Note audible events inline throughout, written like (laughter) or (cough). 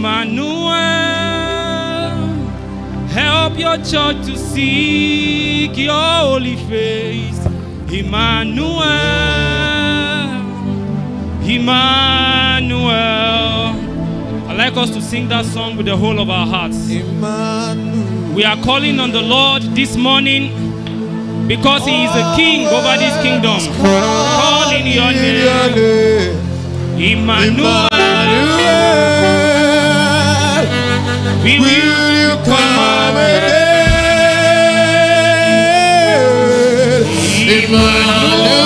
Emmanuel, help your church to seek your holy face. Emmanuel, Emmanuel. I'd like us to sing that song with the whole of our hearts. Emmanuel. We are calling on the Lord this morning because He is the King over this kingdom. Calling your name, Emmanuel. Will Will you come again? Emmanuel.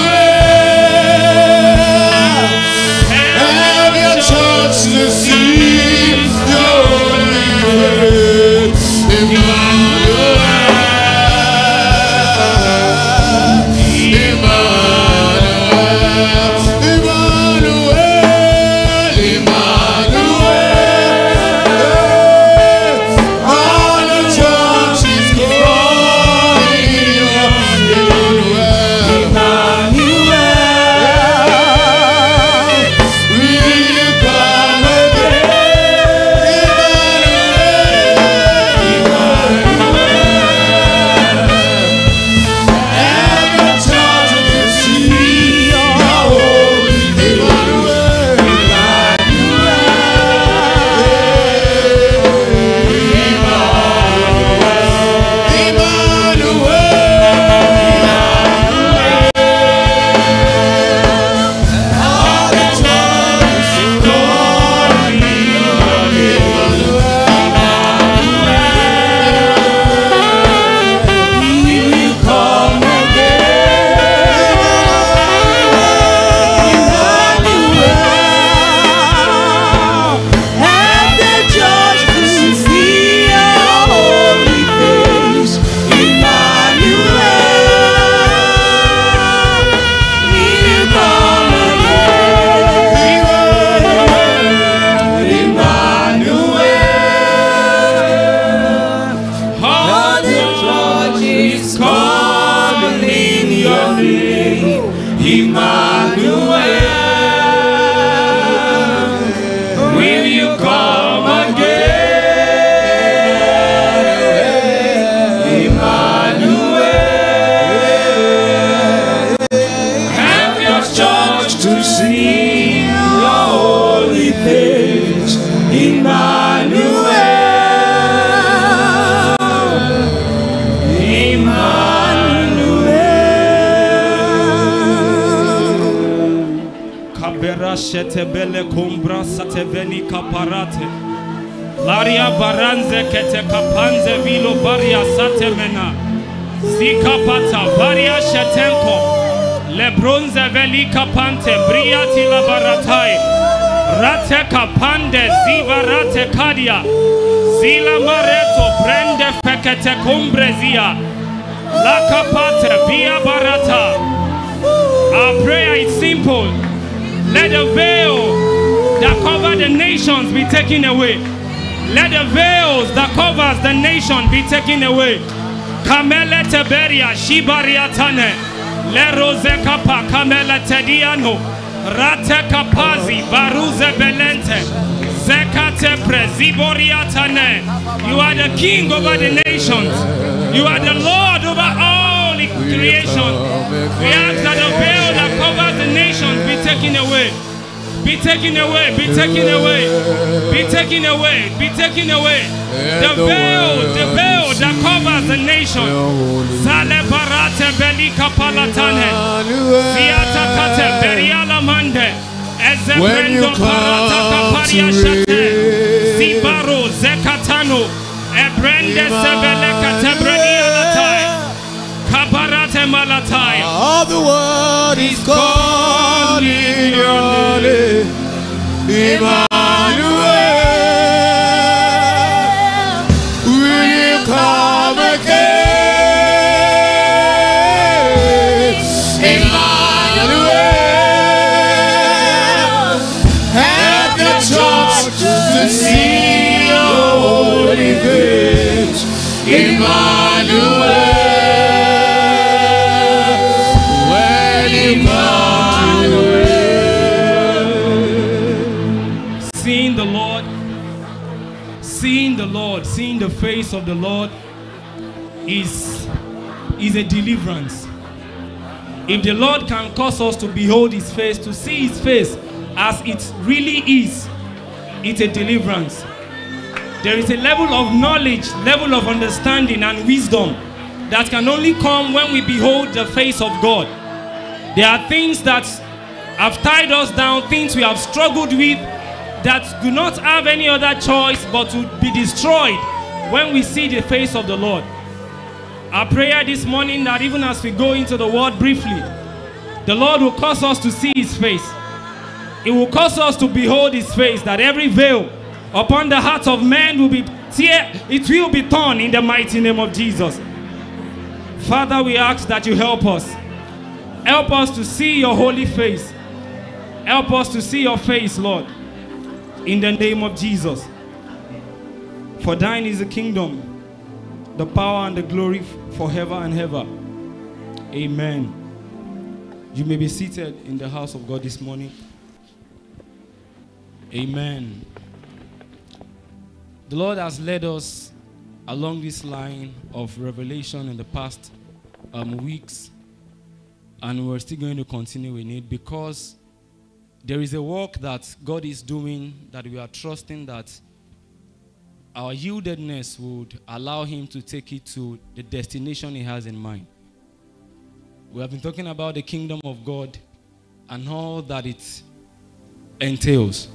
Baranze kete kapanze vilo baria satemena. Zikapata baria shetenko. Lebronze veli kapante briati la baratai. Rate kapande ziva rate kadia. Zila mareto brende fekete kumbrezia. La kapate via barata. Our prayer is simple. Let the veil that cover the nations be taken away. Let the veils that covers the nation be taken away. Kamele teberia shibariatane. Le rose kapa kamele tediano. Rate kapazi baruze belente. Zekate preziboriatane. You are the king over the nations. You are the Lord over all creation. We ask that the veil that covers the nations be taken away. Be taken away, be taken away, be taken away, be taken away. The veil, the veil that covers the nation. Zale barate belika palatane. Ziata kate beriala mande. Eze When parata kaparia shate. Zibaro zekatano. Ebrende sebele katebrenia latai. Malatai. Ah, all the world is calling your name, the face of the Lord is, is a deliverance. If the Lord can cause us to behold his face, to see his face as it really is, it's a deliverance. There is a level of knowledge, level of understanding and wisdom that can only come when we behold the face of God. There are things that have tied us down, things we have struggled with that do not have any other choice but to be destroyed when we see the face of the Lord. Our prayer this morning that even as we go into the word briefly, the Lord will cause us to see his face. It will cause us to behold his face, that every veil upon the hearts of men will be tear, it will be torn in the mighty name of Jesus. Father, we ask that you help us. Help us to see your holy face. Help us to see your face, Lord. In the name of Jesus. For thine is the kingdom, the power and the glory forever and ever. Amen. You may be seated in the house of God this morning. Amen. The Lord has led us along this line of revelation in the past um, weeks, and we're still going to continue in it because there is a work that God is doing that we are trusting that our yieldedness would allow Him to take it to the destination He has in mind. We have been talking about the kingdom of God and all that it entails.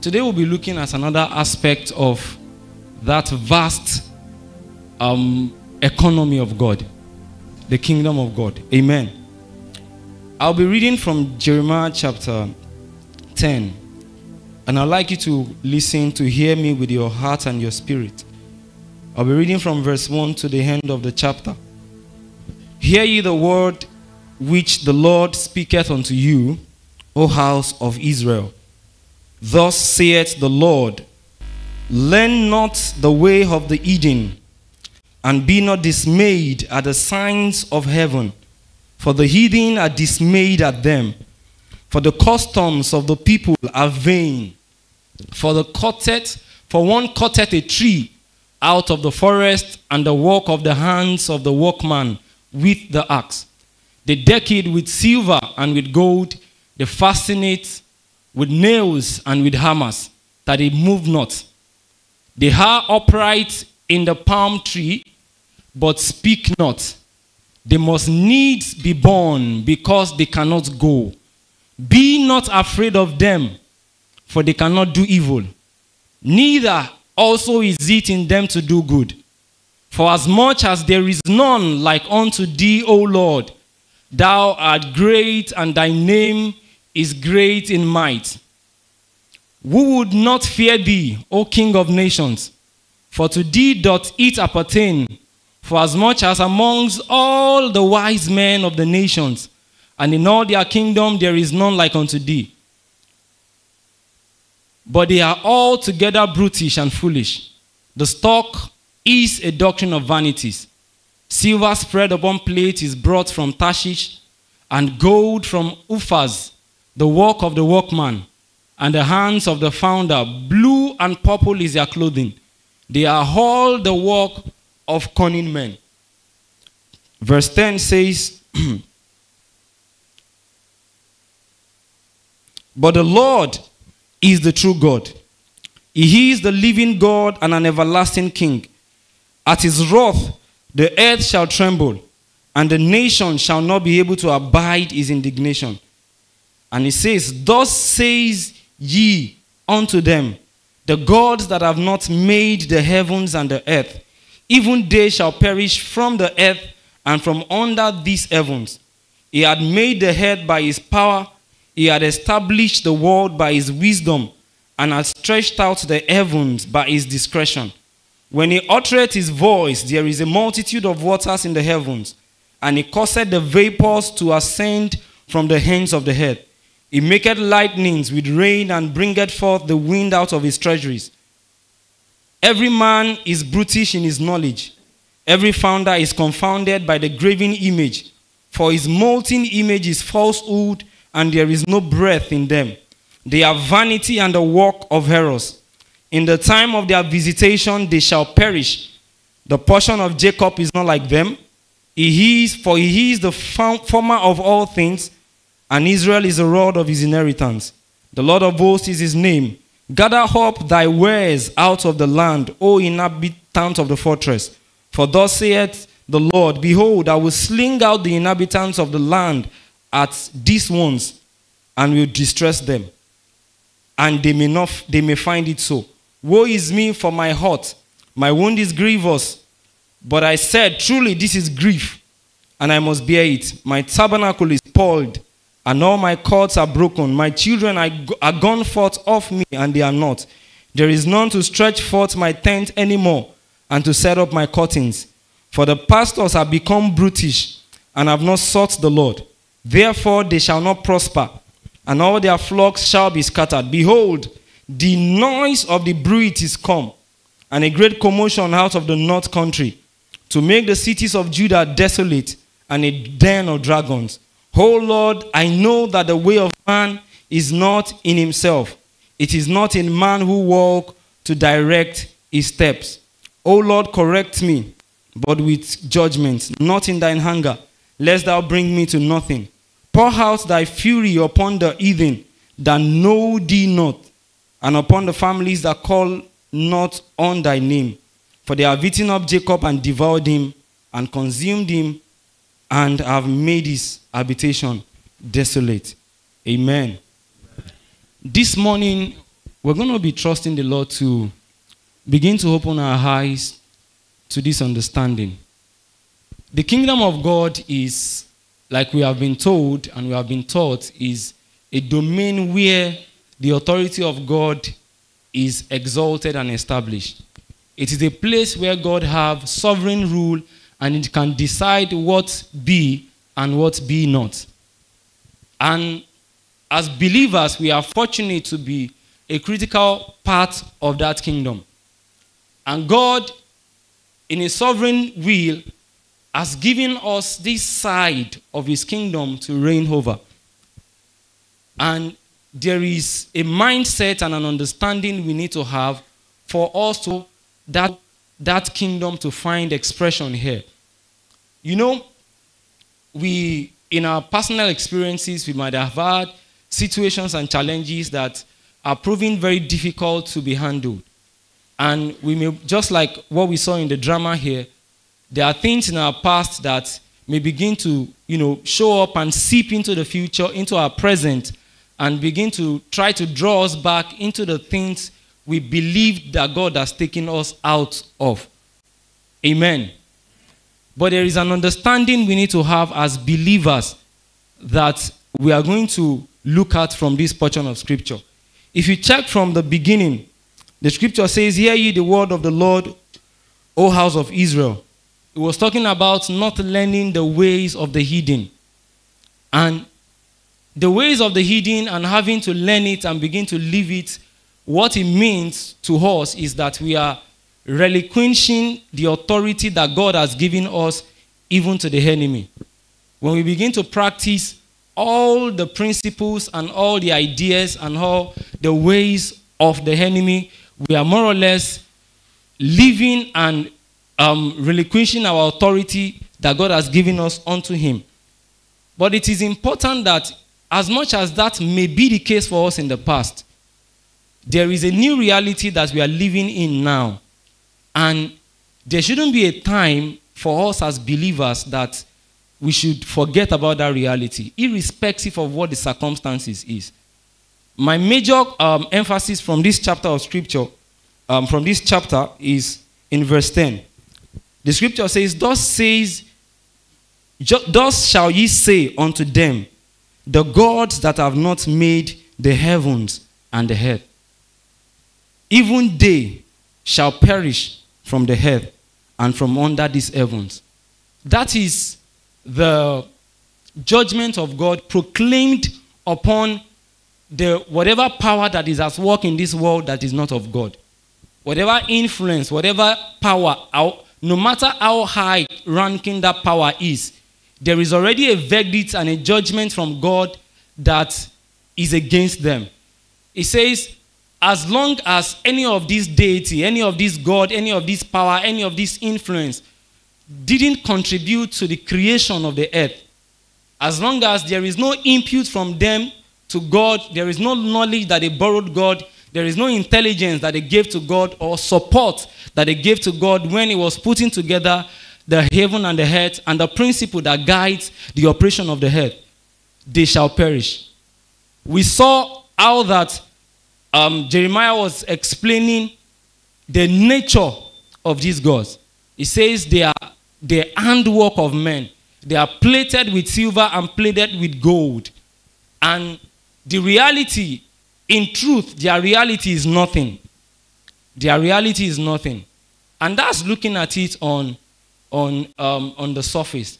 Today we'll be looking at another aspect of that vast um, economy of God, the kingdom of God. Amen. I'll be reading from Jeremiah chapter 10. And I'd like you to listen to hear me with your heart and your spirit. I'll be reading from verse 1 to the end of the chapter. Hear ye the word which the Lord speaketh unto you, O house of Israel. Thus saith the Lord Learn not the way of the heathen, and be not dismayed at the signs of heaven, for the heathen are dismayed at them. For the customs of the people are vain. For the cutteth, for one cutteth a tree out of the forest, and the work of the hands of the workman with the axe. They deck it with silver and with gold, they fasten it with nails and with hammers, that it move not. They are upright in the palm tree, but speak not. They must needs be born because they cannot go. Be not afraid of them, for they cannot do evil. Neither also is it in them to do good. For as much as there is none like unto thee, O Lord, thou art great, and thy name is great in might. Who would not fear thee, O King of nations? For to thee doth it appertain, for as much as amongst all the wise men of the nations, and in all their kingdom there is none like unto thee. But they are all together brutish and foolish. The stock is a doctrine of vanities. Silver spread upon plate is brought from Tarshish, and gold from Uphaz, the work of the workman, and the hands of the founder. Blue and purple is their clothing. They are all the work of cunning men. Verse 10 says, (clears throat) But the Lord is the true God. He is the living God and an everlasting King. At his wrath, the earth shall tremble, and the nation shall not be able to abide his indignation. And he says, Thus says ye unto them, the gods that have not made the heavens and the earth, even they shall perish from the earth and from under these heavens. He had made the earth by his power, he had established the world by his wisdom, and had stretched out the heavens by his discretion. When he uttereth his voice, there is a multitude of waters in the heavens, and he causeth the vapors to ascend from the hands of the head. He maketh lightnings with rain and bringeth forth the wind out of his treasuries. Every man is brutish in his knowledge. Every founder is confounded by the graven image. For his molten image is falsehood, and there is no breath in them. They are vanity and the work of errors. In the time of their visitation, they shall perish. The portion of Jacob is not like them. He is, for he is the former of all things, and Israel is the rod of his inheritance. The Lord of hosts is his name. Gather up thy wares out of the land, O inhabitants of the fortress. For thus saith the Lord Behold, I will sling out the inhabitants of the land at these ones, and will distress them. And they may not they may find it so. Woe is me for my heart my wound is grievous. But i said truly this is grief and i must bear it. My tabernacle is spoiled and all my cords are broken. My children are, gone forth off me and they are not. There is none to stretch forth my tent anymore and to set up my curtains. For the pastors have become brutish and have not sought the lord therefore they shall not prosper and all their flocks shall be scattered. Behold, the noise of the bruit is come, and a great commotion out of the north country, to make the cities of Judah desolate and a den of dragons. O Lord, I know that the way of man is not in himself. It is not in man who walk to direct his steps. O Lord, correct me, but with judgment, not in thine anger, lest thou bring me to nothing. Pour out thy fury upon the heathen that know thee not, and upon the families that call not on thy name. For they have eaten up Jacob and devoured him, and consumed him, and have made his habitation desolate. Amen. This morning, we're going to be trusting the Lord to begin to open our eyes to this understanding. The kingdom of God is, like we have been told and we have been taught, is a domain where the authority of God is exalted and established. It is a place where God have sovereign rule and it can decide what be and what be not. And as believers, we are fortunate to be a critical part of that kingdom. And God, in His sovereign will, has given us this side of His kingdom to reign over. And there is a mindset and an understanding we need to have for us to that, that kingdom to find expression here. You know, we in our personal experiences we might have had situations and challenges that are proving very difficult to be handled. And we may, just like what we saw in the drama here, there are things in our past that may begin to, you know, show up and seep into the future, into our present, and begin to try to draw us back into the things we believe that God has taken us out of. Amen. But there is an understanding we need to have as believers that we are going to look at from this portion of Scripture. If you check from the beginning, the Scripture says, Hear ye the word of the Lord, O house of Israel. Was talking about not learning the ways of the hidden. And the ways of the hidden and having to learn it and begin to live it, what it means to us is that we are relinquishing the authority that God has given us even to the enemy. When we begin to practice all the principles and all the ideas and all the ways of the enemy, we are more or less living and um, relinquishing our authority that God has given us unto Him. But it is important that, as much as that may be the case for us in the past, there is a new reality that we are living in now. And there shouldn't be a time for us as believers that we should forget about that reality, irrespective of what the circumstances is. My major um, emphasis from this chapter of scripture, um, from this chapter, is in verse 10. The scripture says, Thus says, thus shall ye say unto them, the gods that have not made the heavens and the earth, even they shall perish from the earth and from under these heavens. That is the judgment of God proclaimed upon the whatever power that is at work in this world that is not of God. Whatever influence, whatever power, how- no matter how high ranking that power is, there is already a verdict and a judgment from God that is against them. It says, as long as any of this deity, any of this God, any of this power, any of this influence didn't contribute to the creation of the earth, as long as there is no input from them to God, there is no knowledge that they borrowed God, there is no intelligence that they gave to God or support that they gave to God when He was putting together the heaven and the earth and the principle that guides the operation of the earth, they shall perish. We saw how that um, Jeremiah was explaining the nature of these gods. He says they are the handwork of men. They are plated with silver and plated with gold. And the reality, in truth, their reality is nothing. Their reality is nothing. And that's looking at it on, on, um, on the surface.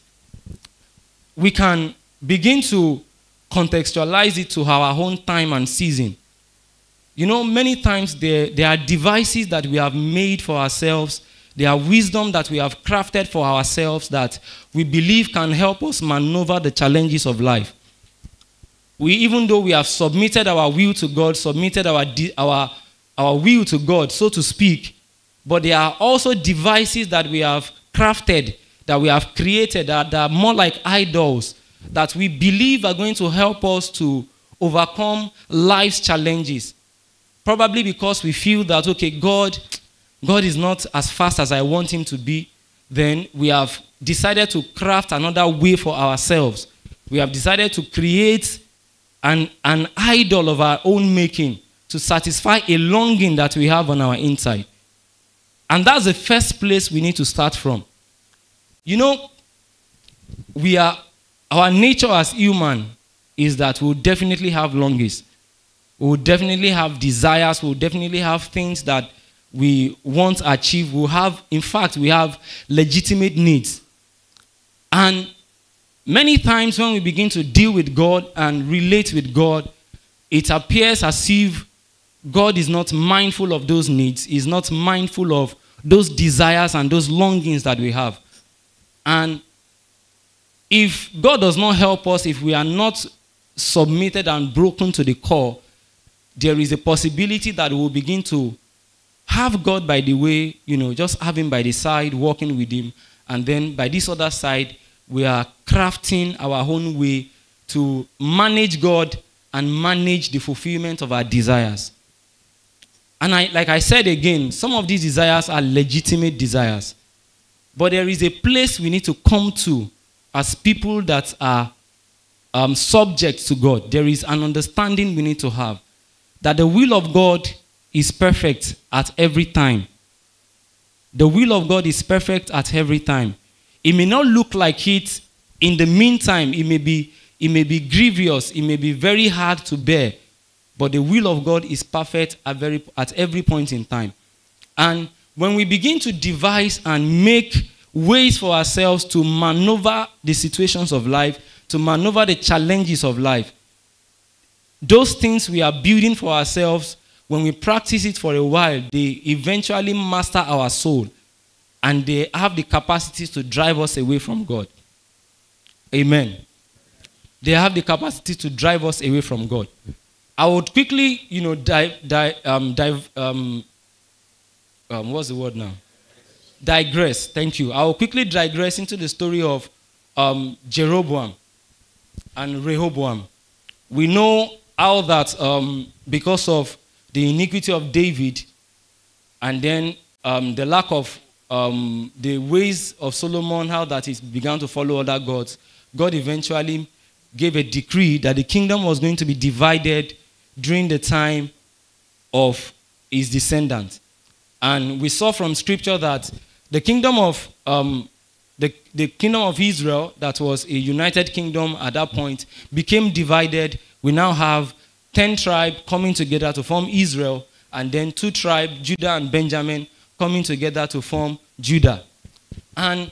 We can begin to contextualize it to our own time and season. You know, many times there, there are devices that we have made for ourselves, there are wisdom that we have crafted for ourselves that we believe can help us maneuver the challenges of life. We, even though we have submitted our will to God, submitted our, our, our will to God, so to speak, but there are also devices that we have crafted, that we have created, that, that are more like idols, that we believe are going to help us to overcome life's challenges. Probably because we feel that, okay, God, God is not as fast as I want him to be. Then we have decided to craft another way for ourselves. We have decided to create an, an idol of our own making to satisfy a longing that we have on our inside. And that's the first place we need to start from. You know, we are, our nature as human is that we'll definitely have longings we will definitely have desires, we will definitely have things that we want to achieve. We'll have, in fact, we have legitimate needs. And many times when we begin to deal with God and relate with God, it appears as if God is not mindful of those needs, is not mindful of those desires and those longings that we have. And if God does not help us, if we are not submitted and broken to the core, there is a possibility that we'll begin to have God by the way, you know, just have Him by the side, walking with Him. And then by this other side, we are crafting our own way to manage God and manage the fulfillment of our desires. And I, like I said again, some of these desires are legitimate desires. But there is a place we need to come to as people that are um, subject to God. There is an understanding we need to have that the will of God is perfect at every time. The will of God is perfect at every time. It may not look like it. In the meantime, it may be it may be grievous, it may be very hard to bear, but the will of God is perfect at, very, at every point in time. And when we begin to devise and make ways for ourselves to maneuver the situations of life, to maneuver the challenges of life, those things we are building for ourselves, when we practice it for a while, they eventually master our soul and they have the capacity to drive us away from God. Amen. They have the capacity to drive us away from God. I would quickly, you know, dive, dive, um, dive um, um, what's the word now? Digress. Thank you. I will quickly digress into the story of um, Jeroboam and Rehoboam. We know how that um, because of the iniquity of David and then um, the lack of um, the ways of Solomon, how that he began to follow other gods, God eventually gave a decree that the kingdom was going to be divided during the time of his descendants. And we saw from scripture that the kingdom of um, the, the kingdom of Israel, that was a united kingdom at that point, became divided we now have 10 tribes coming together to form Israel, and then two tribes, Judah and Benjamin, coming together to form Judah. And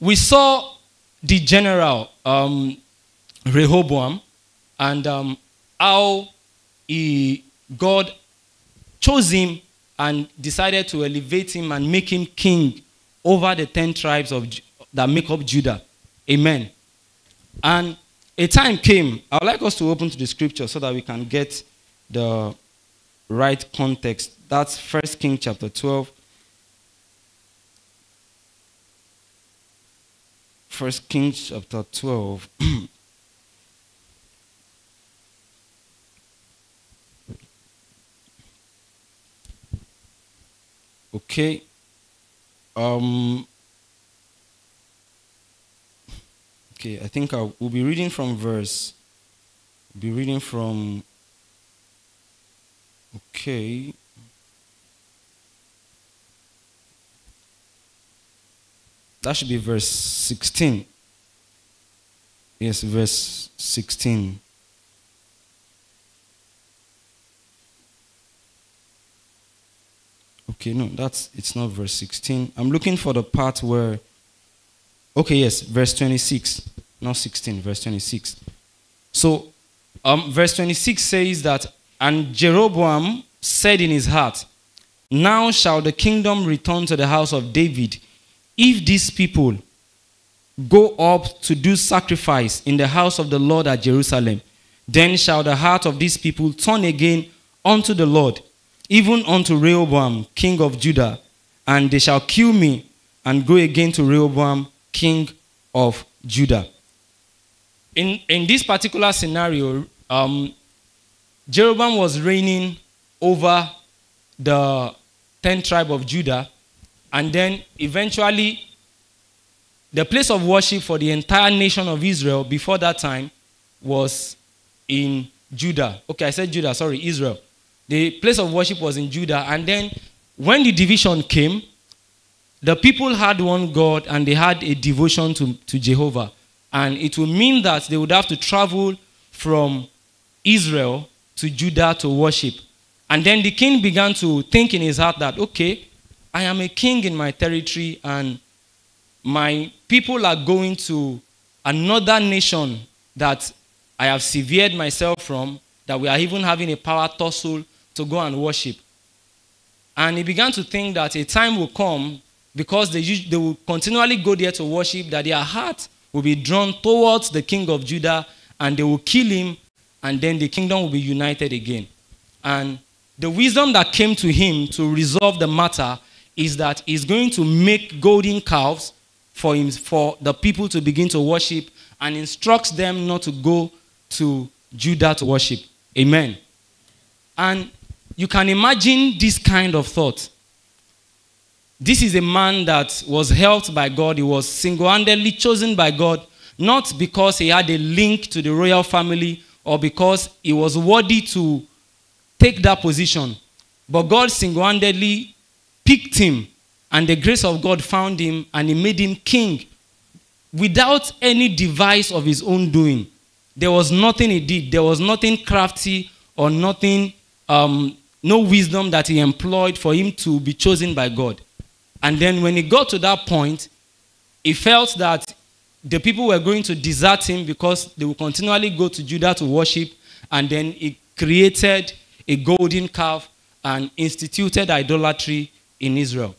we saw the general um, Rehoboam and um, how he, God chose him and decided to elevate him and make him king over the 10 tribes of, that make up Judah. Amen. And a time came, I would like us to open to the scripture so that we can get the, right context. That's First King chapter 12. First Kings chapter 12. (clears throat) okay. Um Okay, I think I will be reading from verse be reading from okay that should be verse 16 yes verse 16 okay no that's it's not verse 16 i'm looking for the part where okay yes verse 26 not 16 verse 26 so um, verse 26 says that, And Jeroboam said in his heart, Now shall the kingdom return to the house of David, if these people go up to do sacrifice in the house of the Lord at Jerusalem. Then shall the heart of these people turn again unto the Lord, even unto Rehoboam, king of Judah, and they shall kill me and go again to Rehoboam, king of Judah. In, in this particular scenario, um, Jeroboam was reigning over the 10 tribe of Judah, and then eventually the place of worship for the entire nation of Israel before that time was in Judah. Okay, I said Judah, sorry, Israel. The place of worship was in Judah, and then when the division came, the people had one God and they had a devotion to, to Jehovah. And it would mean that they would have to travel from Israel to Judah to worship. And then the king began to think in his heart that, okay, I am a king in my territory and my people are going to another nation that I have severed myself from, that we are even having a power tussle to go and worship. And he began to think that a time will come because they, they will continually go there to worship, that their heart will be drawn towards the king of Judah and they will kill him, and then the kingdom will be united again. And the wisdom that came to him to resolve the matter is that he's going to make golden calves for, him, for the people to begin to worship and instructs them not to go to Judah to worship. Amen. And you can imagine this kind of thought. This is a man that was helped by God. He was single handedly chosen by God, not because he had a link to the royal family or because he was worthy to take that position, but God single handedly picked him, and the grace of God found him, and he made him king without any device of his own doing. There was nothing he did, there was nothing crafty or nothing, um, no wisdom that he employed for him to be chosen by God. And then when he got to that point, he felt that the people were going to desert him because they would continually go to Judah to worship. And then he created a golden calf and instituted idolatry in Israel.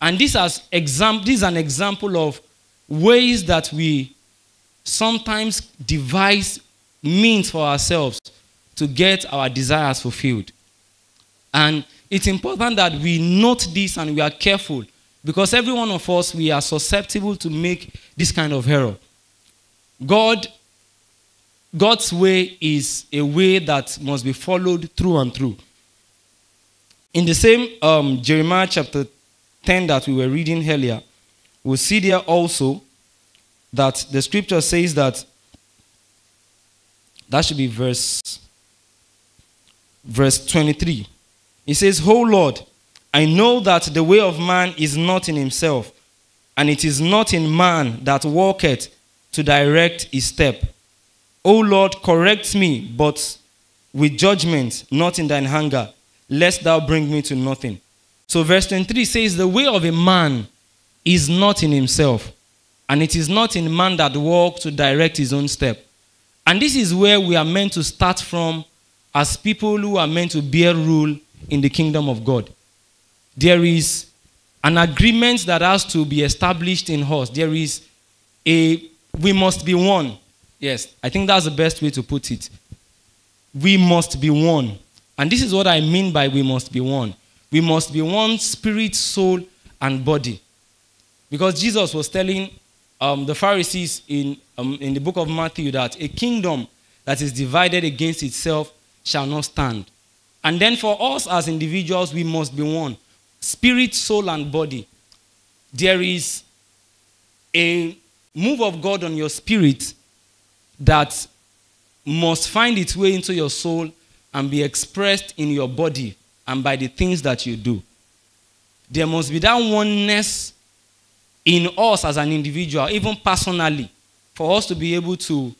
And this, has exam- this is an example of ways that we sometimes devise means for ourselves to get our desires fulfilled. And it's important that we note this and we are careful because every one of us, we are susceptible to make this kind of error. God, God's way is a way that must be followed through and through. In the same um, Jeremiah chapter 10 that we were reading earlier, we'll see there also that the scripture says that that should be verse verse 23 it says oh lord i know that the way of man is not in himself and it is not in man that walketh to direct his step. O lord correct me but with judgment not in thine anger lest thou bring me to nothing so verse 23 says the way of a man is not in himself and it is not in man that walk to direct his own step. And this is where we are meant to start from as people who are meant to bear rule in the kingdom of God. There is an agreement that has to be established in us. There is a, we must be one. Yes, I think that's the best way to put it. We must be one. And this is what I mean by we must be one. We must be one spirit, soul, and body. Because Jesus was telling um, the Pharisees in, um, in the book of Matthew that a kingdom that is divided against itself shall not stand. And then for us as individuals, we must be one spirit, soul, and body. There is a move of God on your spirit that must find its way into your soul and be expressed in your body and by the things that you do. There must be that oneness in us as an individual, even personally, for us to be able to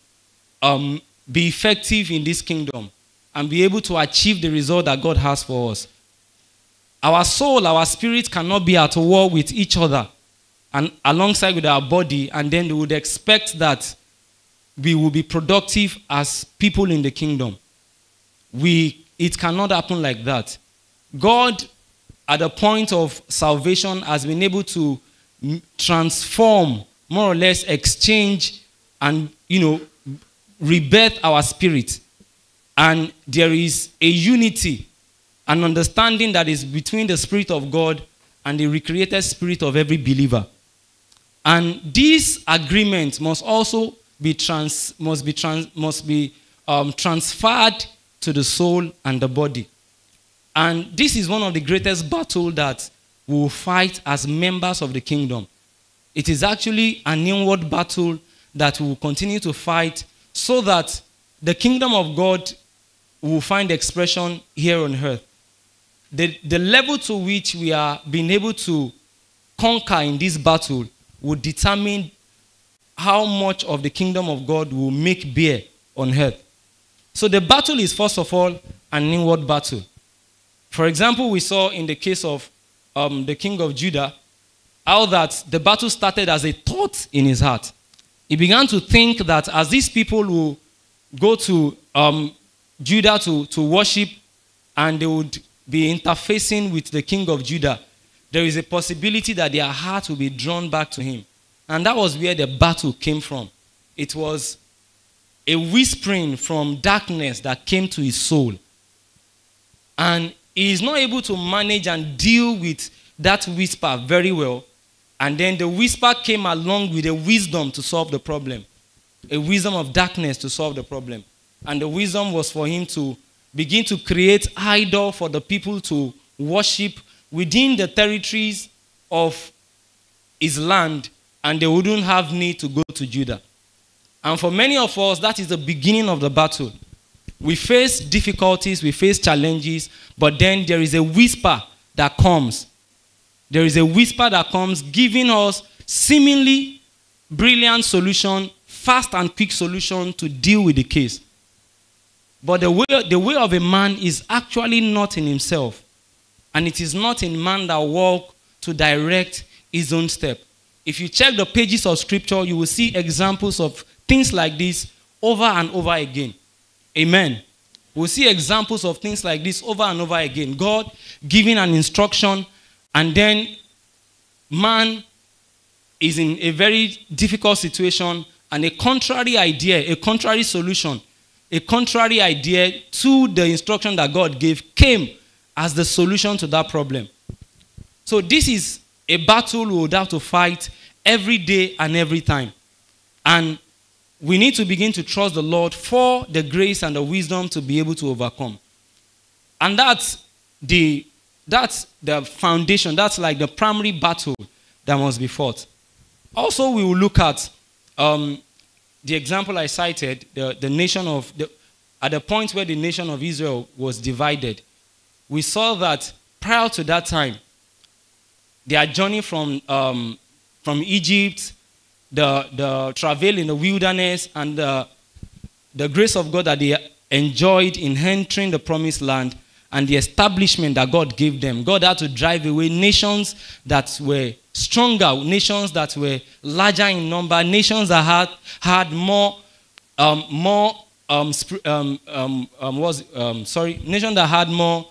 um, be effective in this kingdom and be able to achieve the result that God has for us. Our soul, our spirit cannot be at war with each other and alongside with our body, and then we would expect that we will be productive as people in the kingdom. We, it cannot happen like that. God, at the point of salvation, has been able to transform, more or less exchange, and you know, rebirth our spirit. And there is a unity, an understanding that is between the Spirit of God and the recreated spirit of every believer. And this agreement must also be trans, must be trans, must be um, transferred to the soul and the body. And this is one of the greatest battles that we will fight as members of the kingdom. It is actually an inward battle that we will continue to fight so that the kingdom of God will find expression here on earth. The, the level to which we are being able to conquer in this battle will determine how much of the kingdom of God will make bear on earth. So the battle is, first of all, an inward battle. For example, we saw in the case of um, the king of Judah how that the battle started as a thought in his heart. He began to think that as these people will go to um, Judah to, to worship and they would be interfacing with the king of Judah, there is a possibility that their heart will be drawn back to him. And that was where the battle came from. It was a whispering from darkness that came to his soul. And he is not able to manage and deal with that whisper very well. And then the whisper came along with a wisdom to solve the problem, a wisdom of darkness to solve the problem. And the wisdom was for him to begin to create idol for the people to worship within the territories of his land and they wouldn't have need to go to Judah. And for many of us, that is the beginning of the battle. We face difficulties, we face challenges, but then there is a whisper that comes. There is a whisper that comes giving us seemingly brilliant solution, fast and quick solution to deal with the case. But the way, the way of a man is actually not in himself. And it is not in man that walk to direct his own step. If you check the pages of scripture, you will see examples of things like this over and over again. Amen. We'll see examples of things like this over and over again. God giving an instruction, and then man is in a very difficult situation, and a contrary idea, a contrary solution, a contrary idea to the instruction that God gave came as the solution to that problem. So, this is a battle we would have to fight every day and every time. And we need to begin to trust the Lord for the grace and the wisdom to be able to overcome. And that's the that's the foundation, that's like the primary battle that must be fought. Also, we will look at um, the example I cited, the, the nation of, the, at the point where the nation of Israel was divided. We saw that prior to that time, their journey from, um, from Egypt, the, the travel in the wilderness, and the, the grace of God that they enjoyed in entering the promised land and the establishment that God gave them. God had to drive away nations that were stronger, nations that were larger in number, nations that had, had more, um, more um, um, um, um, was, um, sorry, nations that had more,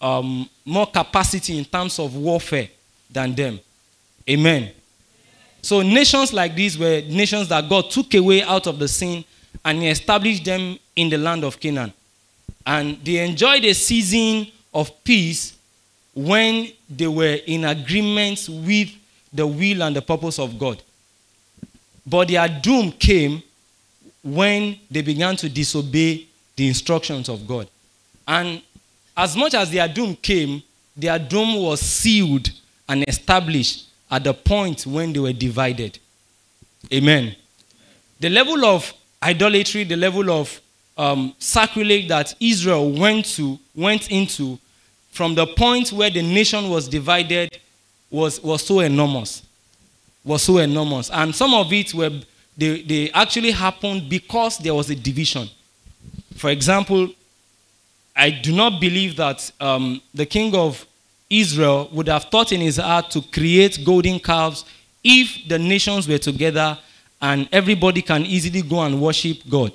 um, more capacity in terms of warfare than them. Amen. So nations like these were nations that God took away out of the scene and he established them in the land of Canaan. And they enjoyed a season of peace when they were in agreement with the will and the purpose of God. But their doom came when they began to disobey the instructions of God. And as much as their doom came, their doom was sealed and established at the point when they were divided. Amen. The level of idolatry, the level of um, sacrilege that Israel went to, went into, from the point where the nation was divided, was, was so enormous. Was so enormous. And some of it were they, they actually happened because there was a division. For example, I do not believe that um, the king of Israel would have thought in his heart to create golden calves if the nations were together and everybody can easily go and worship God.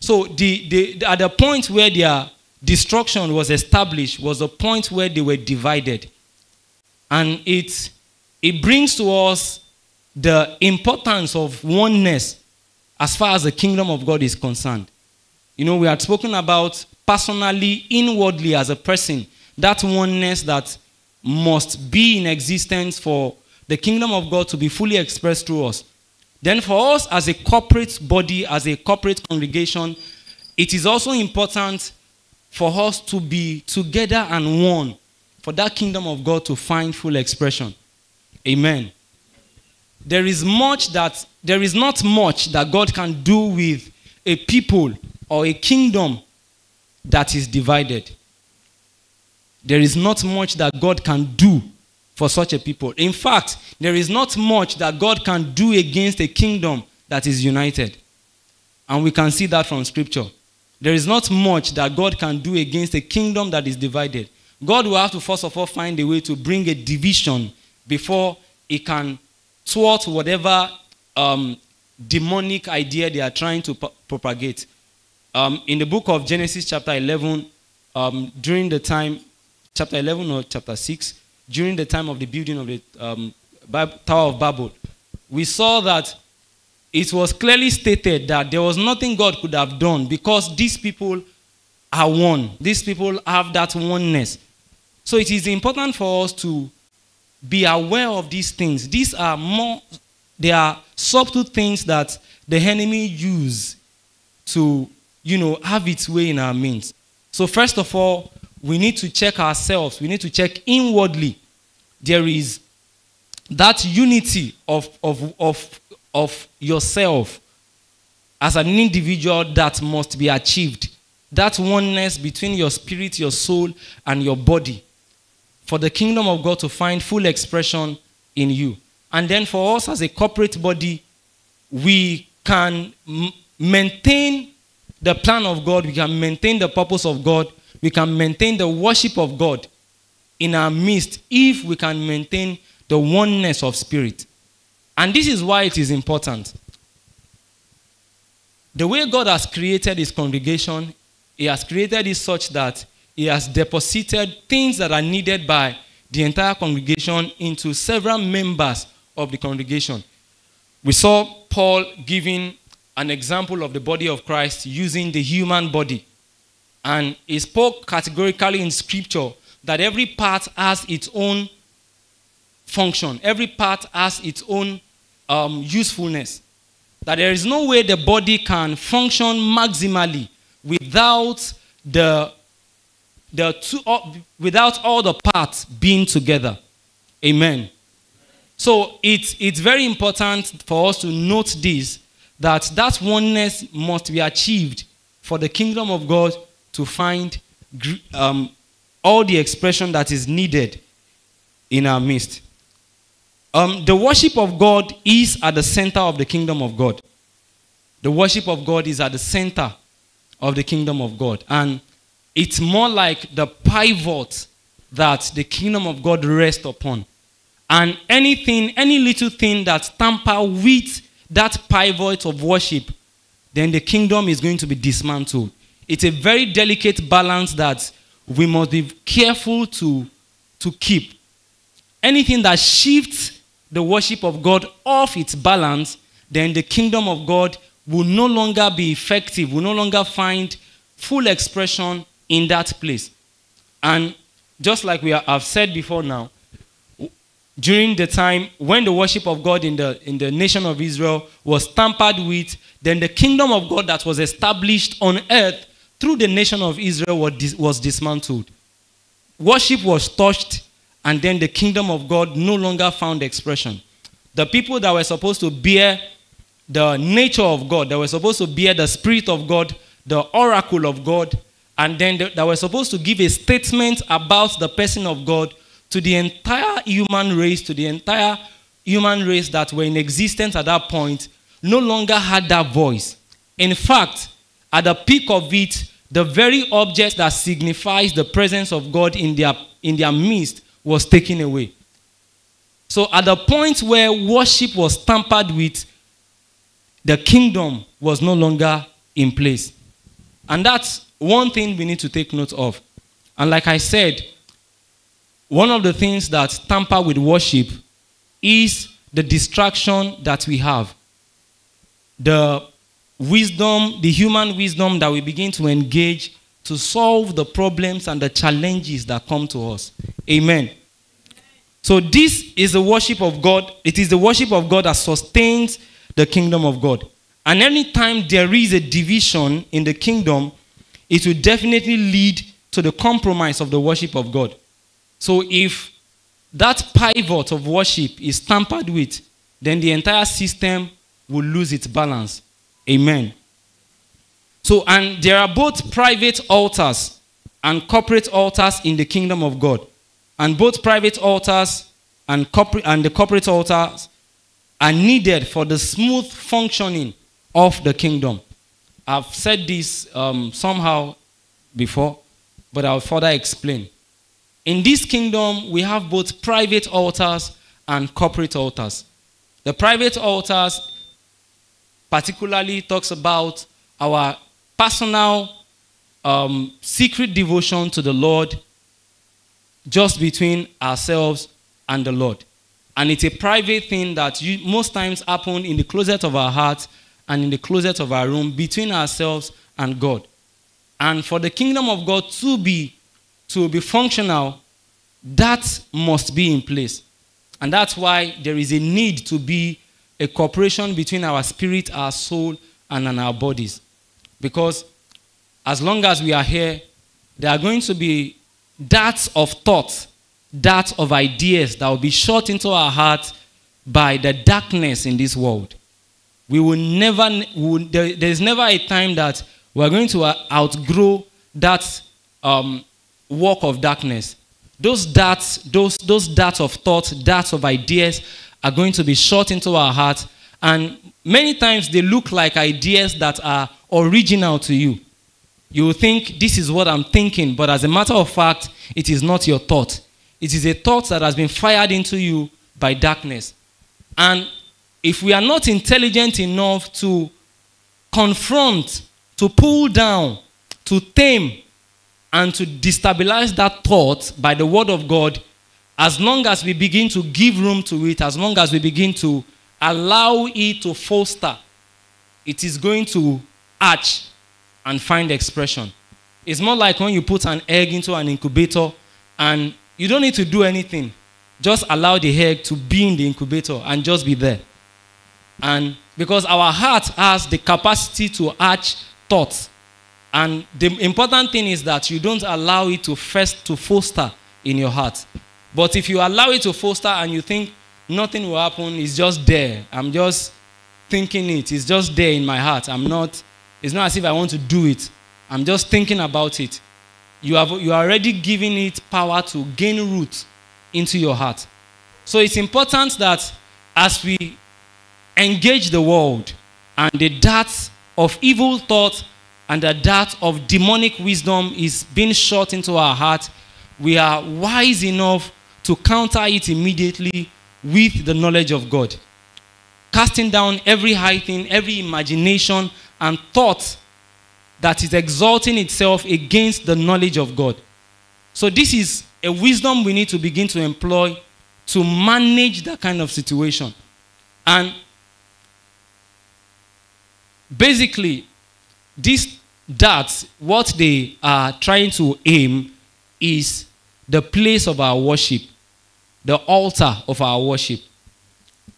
So the, the, at the point where their destruction was established was the point where they were divided. And it, it brings to us the importance of oneness as far as the kingdom of God is concerned. You know, we had spoken about personally, inwardly as a person, that oneness that must be in existence for the kingdom of God to be fully expressed through us. Then, for us as a corporate body, as a corporate congregation, it is also important for us to be together and one for that kingdom of God to find full expression. Amen. There is much that there is not much that God can do with a people or a kingdom that is divided. There is not much that God can do for such a people. In fact, there is not much that God can do against a kingdom that is united. And we can see that from scripture. There is not much that God can do against a kingdom that is divided. God will have to first of all find a way to bring a division before he can thwart whatever um, demonic idea they are trying to propagate. Um, in the book of Genesis, chapter 11, um, during the time, chapter 11 or chapter 6, during the time of the building of the um, Tower of Babel, we saw that it was clearly stated that there was nothing God could have done because these people are one. These people have that oneness. So it is important for us to be aware of these things. These are more, they are subtle things that the enemy use to, you know, have its way in our midst. So first of all, we need to check ourselves. We need to check inwardly. There is that unity of, of, of, of yourself as an individual that must be achieved. That oneness between your spirit, your soul, and your body for the kingdom of God to find full expression in you. And then for us as a corporate body, we can maintain the plan of God, we can maintain the purpose of God, we can maintain the worship of God in our midst if we can maintain the oneness of spirit. And this is why it is important. The way God has created his congregation, he has created it such that he has deposited things that are needed by the entire congregation into several members of the congregation. We saw Paul giving an example of the body of Christ using the human body. And he spoke categorically in scripture that every part has its own function, every part has its own um, usefulness. That there is no way the body can function maximally without the the two, without all the parts being together. Amen. So it's, it's very important for us to note this that that oneness must be achieved for the kingdom of God to find um, all the expression that is needed in our midst. Um, the worship of God is at the center of the kingdom of God. The worship of God is at the center of the kingdom of God. And it's more like the pivot that the kingdom of God rests upon. And anything, any little thing that tamper with that pivot of worship, then the kingdom is going to be dismantled. It's a very delicate balance that we must be careful to, to keep. Anything that shifts the worship of God off its balance, then the kingdom of God will no longer be effective, will no longer find full expression in that place. And just like we have said before now, during the time when the worship of God in the, in the nation of Israel was tampered with, then the kingdom of God that was established on earth through the nation of Israel was, dis- was dismantled. Worship was touched, and then the kingdom of God no longer found expression. The people that were supposed to bear the nature of God, that were supposed to bear the Spirit of God, the oracle of God, and then the, that were supposed to give a statement about the person of God to the entire human race, to the entire human race that were in existence at that point, no longer had that voice. In fact, at the peak of it, the very object that signifies the presence of God in their, in their midst was taken away. So, at the point where worship was tampered with, the kingdom was no longer in place. And that's one thing we need to take note of. And like I said, one of the things that tamper with worship is the distraction that we have. The wisdom, the human wisdom that we begin to engage to solve the problems and the challenges that come to us. Amen. So, this is the worship of God. It is the worship of God that sustains the kingdom of God. And anytime there is a division in the kingdom, it will definitely lead to the compromise of the worship of God. So if that pivot of worship is tampered with, then the entire system will lose its balance. Amen. So, and there are both private altars and corporate altars in the kingdom of God. And both private altars and, corporate, and the corporate altars are needed for the smooth functioning of the kingdom. I've said this um, somehow before, but I'll further explain. In this kingdom, we have both private altars and corporate altars. The private altars particularly talks about our personal um, secret devotion to the Lord just between ourselves and the Lord. And it's a private thing that you, most times happen in the closet of our heart and in the closet of our room between ourselves and God. And for the kingdom of God to be to be functional, that must be in place. And that's why there is a need to be a cooperation between our spirit, our soul, and our bodies. Because as long as we are here, there are going to be darts of thoughts, darts of ideas that will be shot into our hearts by the darkness in this world. We will never, we will, there, there's never a time that we're going to outgrow that um, walk of darkness. Those darts, those, those darts of thought, darts of ideas are going to be shot into our heart. And many times they look like ideas that are original to you. You think, this is what I'm thinking, but as a matter of fact, it is not your thought. It is a thought that has been fired into you by darkness. And if we are not intelligent enough to confront, to pull down, to tame, and to destabilize that thought by the word of God, as long as we begin to give room to it, as long as we begin to allow it to foster, it is going to arch and find expression. It's more like when you put an egg into an incubator and you don't need to do anything. Just allow the egg to be in the incubator and just be there. And because our heart has the capacity to arch thoughts. And the important thing is that you don't allow it to first to foster in your heart. But if you allow it to foster and you think nothing will happen, it's just there. I'm just thinking it. It's just there in my heart. I'm not, it's not as if I want to do it. I'm just thinking about it. You have you are already giving it power to gain root into your heart. So it's important that as we engage the world and the darts of evil thought and the dart of demonic wisdom is being shot into our heart, we are wise enough to counter it immediately with the knowledge of God. Casting down every high thing, every imagination and thought that is exalting itself against the knowledge of God. So, this is a wisdom we need to begin to employ to manage that kind of situation. And basically, this that what they are trying to aim is the place of our worship, the altar of our worship.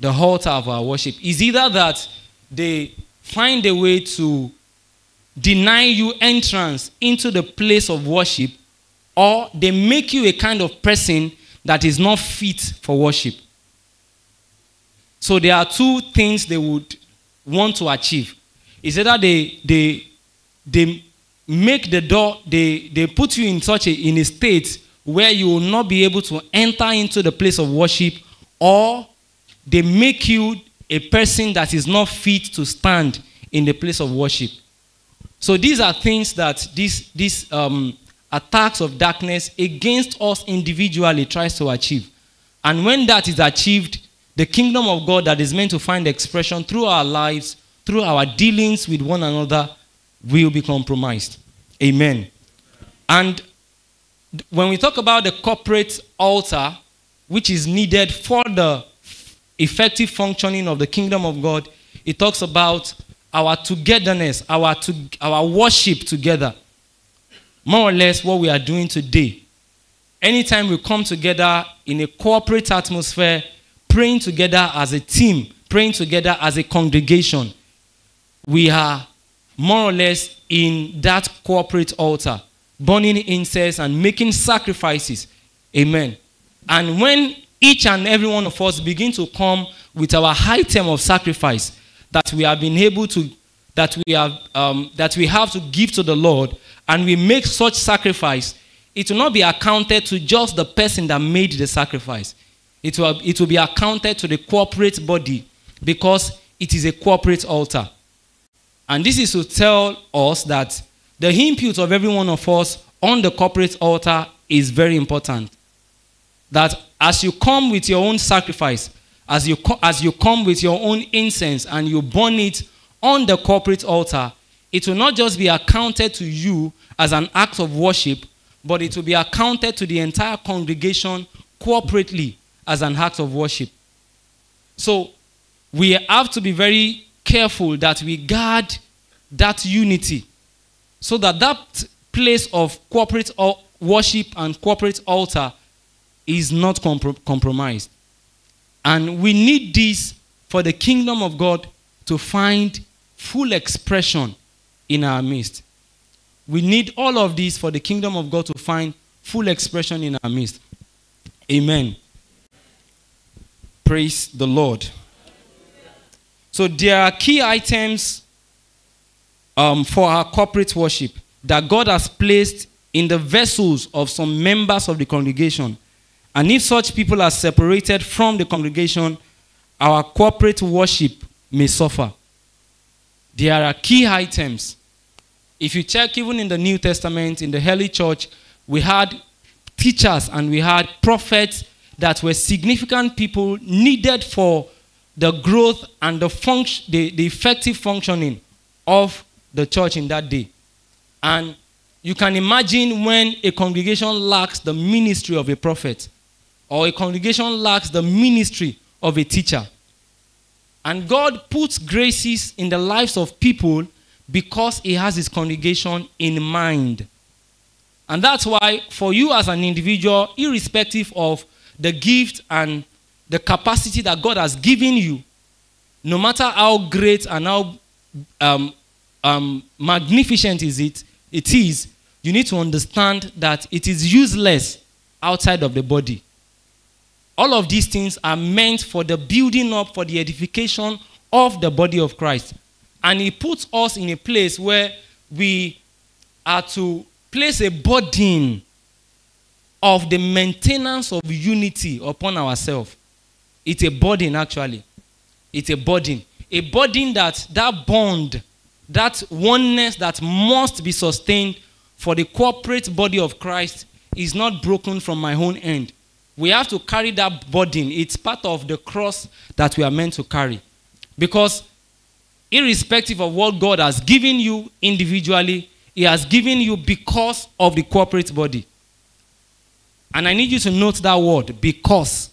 The altar of our worship is either that they find a way to deny you entrance into the place of worship, or they make you a kind of person that is not fit for worship. So there are two things they would want to achieve. Is either they they they make the door, they, they put you in such a in a state where you will not be able to enter into the place of worship, or they make you a person that is not fit to stand in the place of worship. So these are things that these, these um, attacks of darkness against us individually tries to achieve. And when that is achieved, the kingdom of God that is meant to find expression through our lives, through our dealings with one another, will be compromised. Amen. And when we talk about the corporate altar, which is needed for the effective functioning of the kingdom of God, it talks about our togetherness, our, to, our worship together. More or less what we are doing today. Anytime we come together in a corporate atmosphere, praying together as a team, praying together as a congregation, we are more or less in that corporate altar, burning incense and making sacrifices. Amen. And when each and every one of us begin to come with our item of sacrifice that we have been able to, that we have, um, that we have to give to the Lord, and we make such sacrifice, it will not be accounted to just the person that made the sacrifice. It will, it will be accounted to the corporate body because it is a corporate altar. And this is to tell us that the input of every one of us on the corporate altar is very important. That as you come with your own sacrifice, as you, as you come with your own incense and you burn it on the corporate altar, it will not just be accounted to you as an act of worship, but it will be accounted to the entire congregation corporately as an act of worship. So we have to be very careful that we guard that unity so that that place of corporate worship and corporate altar is not comprom- compromised. And we need this for the kingdom of God to find full expression in our midst. We need all of this for the kingdom of God to find full expression in our midst. Amen. Praise the Lord. So there are key items um, for our corporate worship that God has placed in the vessels of some members of the congregation. And if such people are separated from the congregation, our corporate worship may suffer. There are key items. If you check even in the New Testament, in the early church, we had teachers and we had prophets that were significant people needed for the growth and the, function, the, the effective functioning of the church in that day. And you can imagine when a congregation lacks the ministry of a prophet, or a congregation lacks the ministry of a teacher. And God puts graces in the lives of people because He has His congregation in mind. And that's why, for you as an individual, irrespective of the gift and the capacity that God has given you, no matter how great and how um, um, magnificent is it, it is, you need to understand that it is useless outside of the body. All of these things are meant for the building up, for the edification of the body of Christ. And He puts us in a place where we are to place a burden of the maintenance of unity upon ourselves. It's a burden, actually. It's a burden. A burden that that bond, that oneness that must be sustained for the corporate body of Christ is not broken from my own end. We have to carry that burden. It's part of the cross that we are meant to carry. Because irrespective of what God has given you individually, He has given you because of the corporate body. And I need you to note that word because.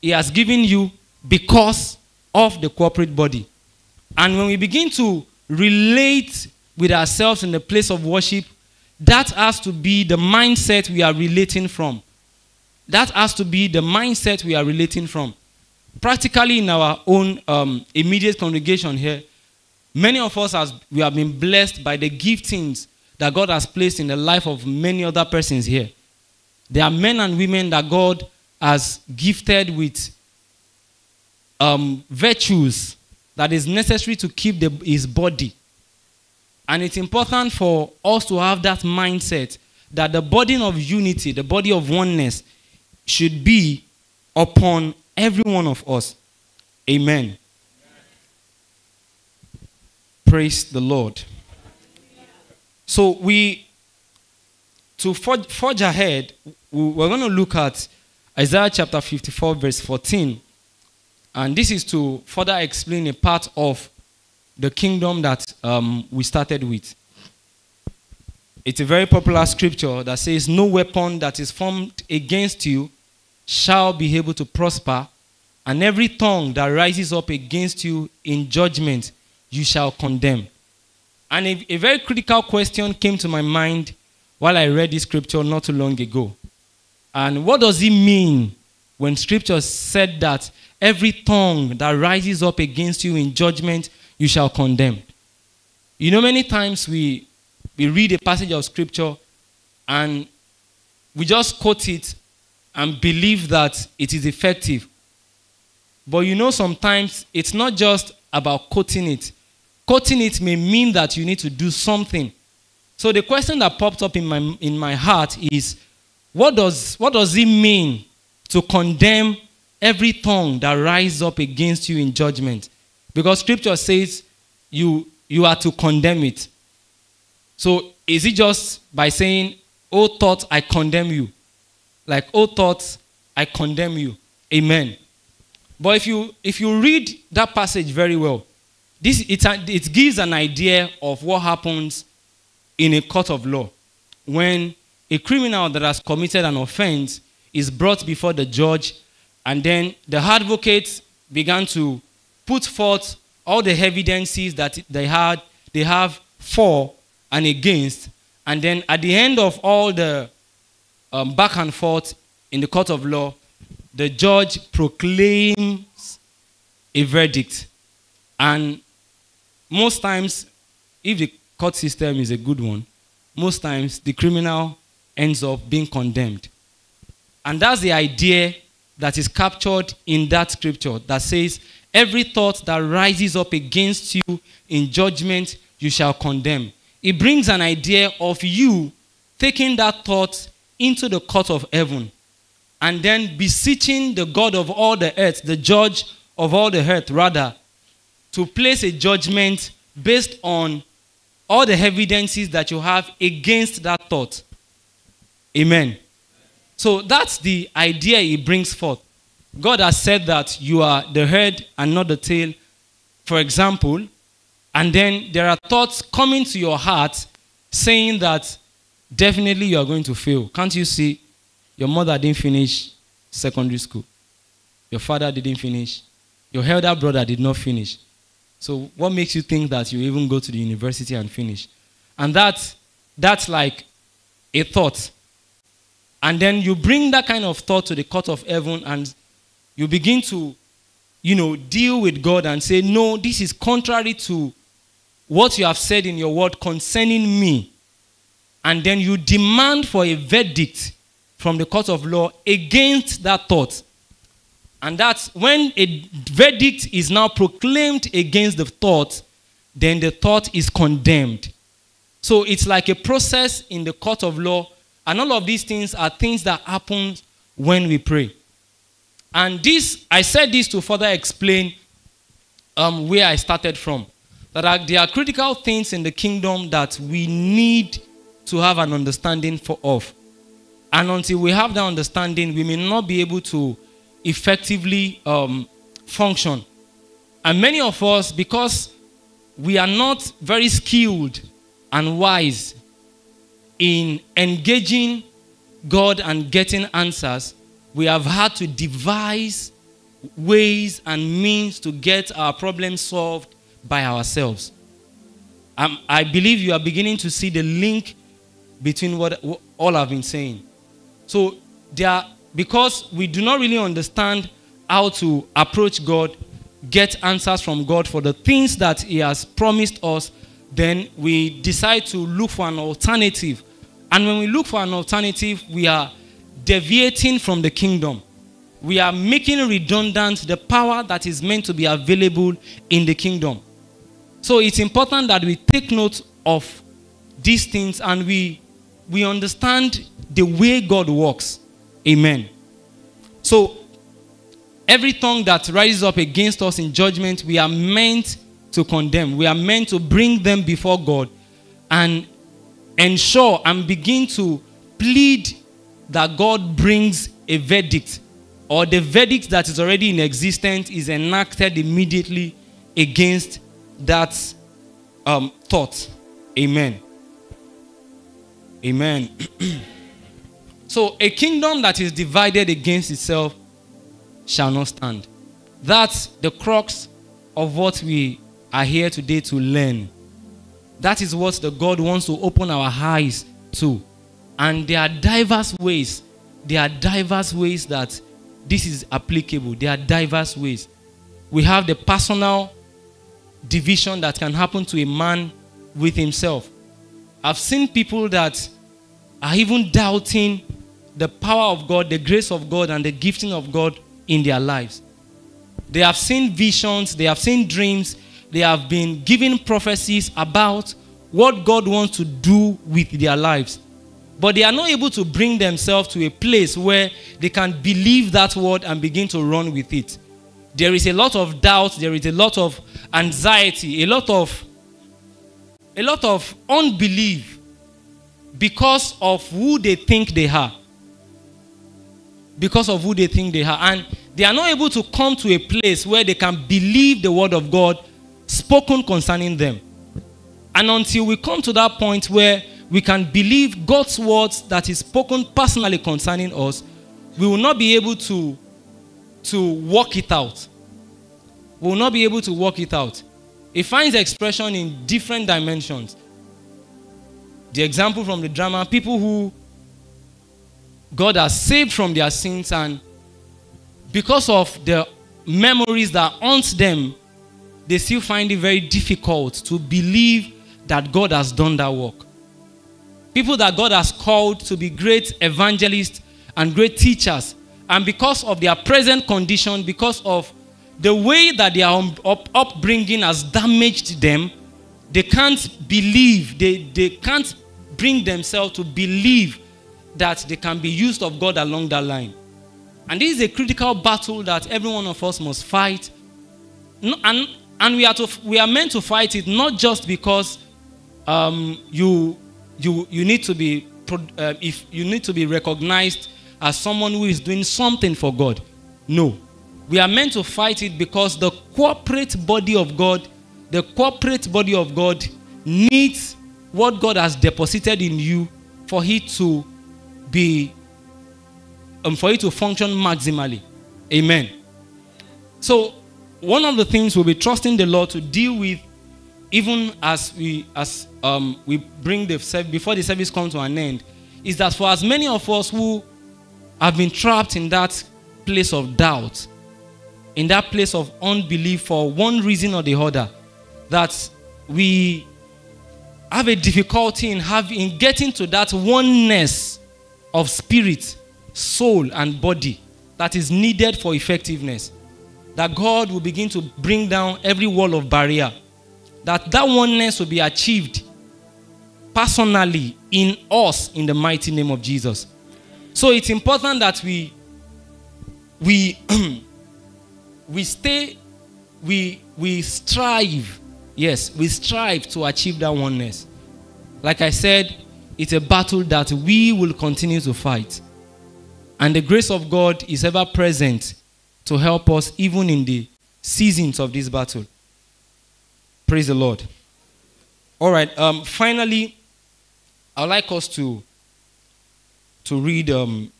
He has given you because of the corporate body. And when we begin to relate with ourselves in the place of worship, that has to be the mindset we are relating from. That has to be the mindset we are relating from. Practically in our own um, immediate congregation here, many of us as we have been blessed by the giftings that God has placed in the life of many other persons here. There are men and women that God has gifted with um, virtues that is necessary to keep the, his body. And it's important for us to have that mindset that the burden of unity, the body of oneness, should be upon every one of us. Amen. Praise the Lord. So we, to forge, forge ahead, we're going to look at Isaiah chapter 54, verse 14. And this is to further explain a part of the kingdom that um, we started with. It's a very popular scripture that says, No weapon that is formed against you shall be able to prosper, and every tongue that rises up against you in judgment you shall condemn. And a, a very critical question came to my mind while I read this scripture not too long ago. And what does it mean when scripture said that every tongue that rises up against you in judgment you shall condemn? You know, many times we, we read a passage of scripture and we just quote it and believe that it is effective. But you know, sometimes it's not just about quoting it, Quoting it may mean that you need to do something. So the question that popped up in my, in my heart is what does, what does it mean to condemn every tongue that rises up against you in judgment? Because scripture says you, you are to condemn it. So is it just by saying, Oh thoughts, I condemn you? Like, oh thoughts, I condemn you. Amen. But if you if you read that passage very well, this, it, it gives an idea of what happens in a court of law when a criminal that has committed an offense is brought before the judge, and then the advocates began to put forth all the evidences that they had they have for and against, and then at the end of all the um, back and forth in the court of law, the judge proclaims a verdict, and most times, if the court system is a good one, most times the criminal ends up being condemned. And that's the idea that is captured in that scripture that says, Every thought that rises up against you in judgment, you shall condemn. It brings an idea of you taking that thought into the court of heaven and then beseeching the God of all the earth, the judge of all the earth, rather, to place a judgment based on all the evidences that you have against that thought. Amen. So that's the idea he brings forth. God has said that you are the head and not the tail, for example, and then there are thoughts coming to your heart saying that definitely you are going to fail. Can't you see? Your mother didn't finish secondary school, your father didn't finish, your elder brother did not finish. So what makes you think that you even go to the university and finish? And that, that's like a thought. And then you bring that kind of thought to the court of heaven and you begin to, you know, deal with God and say, no, this is contrary to what you have said in your word concerning me. And then you demand for a verdict from the court of law against that thought. And that's when a verdict is now proclaimed against the thought, then the thought is condemned. So it's like a process in the court of law. And all of these things are things that happen when we pray. And this, I said this to further explain um, where I started from. That are, there are critical things in the kingdom that we need to have an understanding for of. And until we have that understanding, we may not be able to effectively um, function. And many of us, because we are not very skilled and wise in engaging God and getting answers, we have had to devise ways and means to get our problems solved by ourselves. um, I believe you are beginning to see the link between what, what all I've been saying. So there because we do not really understand how to approach God, get answers from God for the things that He has promised us, then we decide to look for an alternative. And when we look for an alternative, we are deviating from the kingdom. We are making redundant the power that is meant to be available in the kingdom. So it's important that we take note of these things and we, we understand the way God works. Amen. So every tongue that rises up against us in judgment, we are meant to condemn. We are meant to bring them before God and ensure and begin to plead that God brings a verdict or the verdict that is already in existence is enacted immediately against that um, thought. Amen. Amen. (clears throat) so, a kingdom that is divided against itself shall not stand. That's the crux of what we are here today to learn. That is what the God wants to open our eyes to. And there are diverse ways. There are diverse ways that this is applicable. There are diverse ways. We have the personal division that can happen to a man with himself. I've seen people that are even doubting the power of God, the grace of God, and the gifting of God in their lives. They have seen visions, they have seen dreams, they have been given prophecies about what God wants to do with their lives. But they are not able to bring themselves to a place where they can believe that word and begin to run with it. There is a lot of doubt, there is a lot of anxiety, a lot of a lot of unbelief because of who they think they are. Because of who they think they are. And they are not able to come to a place where they can believe the word of God spoken concerning them. And until we come to that point where we can believe God's words that is spoken personally concerning us, we will not be able to, to work it out. We will not be able to work it out. It finds expression in different dimensions. The example from the drama people who God has saved from their sins, and because of the memories that haunt them, they still find it very difficult to believe that God has done that work. People that God has called to be great evangelists and great teachers, and because of their present condition, because of the way that their um, up- upbringing has damaged them, they can't believe, they, they can't bring themselves to believe that they can be used of God along that line. And this is a critical battle that every one of us must fight. No- And, and we, are to, we are meant to fight it not just because um, you, you, you need to be uh, if you need to be recognized as someone who is doing something for God. No. We are meant to fight it because the corporate body of God, the corporate body of God needs what God has deposited in you for it to be um, for it to function maximally. Amen. So one of the things we'll be trusting the Lord to deal with, even as we as um, we bring the service before the service comes to an end, is that for as many of us who have been trapped in that place of doubt, in that place of unbelief for one reason or the other, that we have a difficulty in having in getting to that oneness of spirit, soul, and body that is needed for effectiveness. That God will begin to bring down every wall of barrier. That that oneness will be achieved personally in us in the mighty name of Jesus. So it's important that we we (clears throat) we stay we we strive yes we strive to achieve that oneness like i said it's a battle that we will continue to fight and the grace of god is ever present to help us even in the seasons of this battle. Praise the lord. All right um, finally i'd like us to to read um,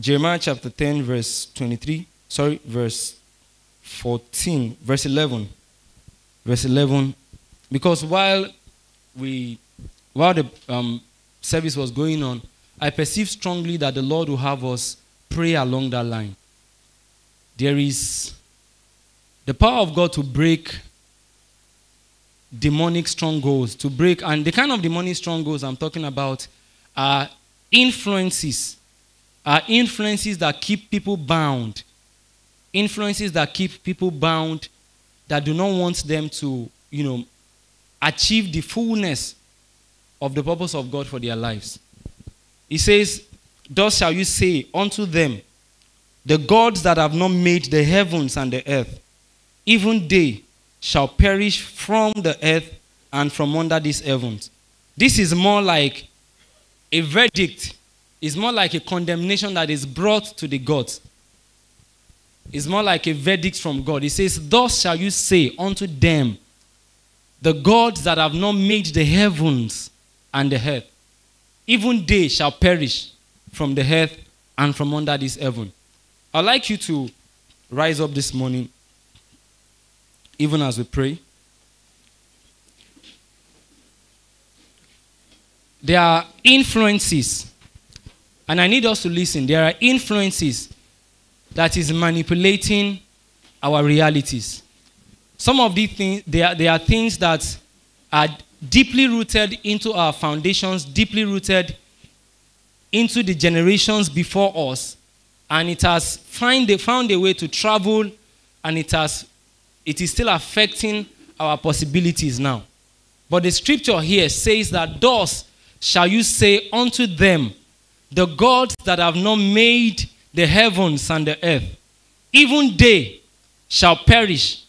jeremiah chapter 10 verse 23 sorry verse 14 verse 11 verse 11 because while we while the um, service was going on, I perceived strongly that the Lord will have us pray along that line. There is the power of God to break demonic strongholds, to break, and the kind of demonic strongholds I'm talking about are influences, are influences that keep people bound, influences that keep people bound, that do not want them to, you know, achieve the fullness of the purpose of God for their lives. He says, Thus shall you say unto them, The gods that have not made the heavens and the earth, even they shall perish from the earth and from under these heavens. This is more like a verdict, it's more like a condemnation that is brought to the gods. It's more like a verdict from God. He says, Thus shall you say unto them, The gods that have not made the heavens and the earth, even they shall perish from the earth and from under this heaven. I'd like you to rise up this morning, even as we pray. There are influences, and I need us to listen. There are influences that is manipulating our realities. Some of these things, they are, they are things that are deeply rooted into our foundations, deeply rooted into the generations before us, and it has find found a way to travel, and it has it is still affecting our possibilities now. But the scripture here says that thus shall you say unto them, the gods that have not made the heavens and the earth, even they shall perish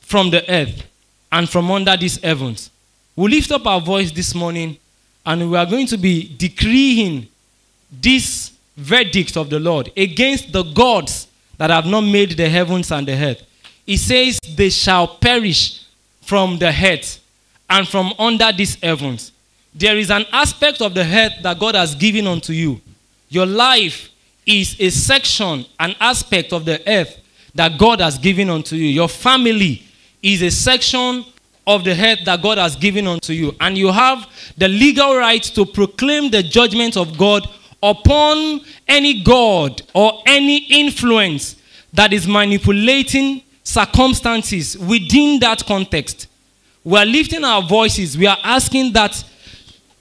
from the earth and from under these heavens. We lift up our voice this morning and we are going to be decreeing this verdict of the Lord against the gods that have not made the heavens and the earth. He says, They shall perish from the earth and from under these heavens. There is an aspect of the earth that God has given unto you. Your life is a section, an aspect of the earth that God has given unto you. Your family is a section of the earth that God has given unto you. And you have the legal right to proclaim the judgment of God upon any God or any influence that is manipulating circumstances within that context. We are lifting our voices. We are asking that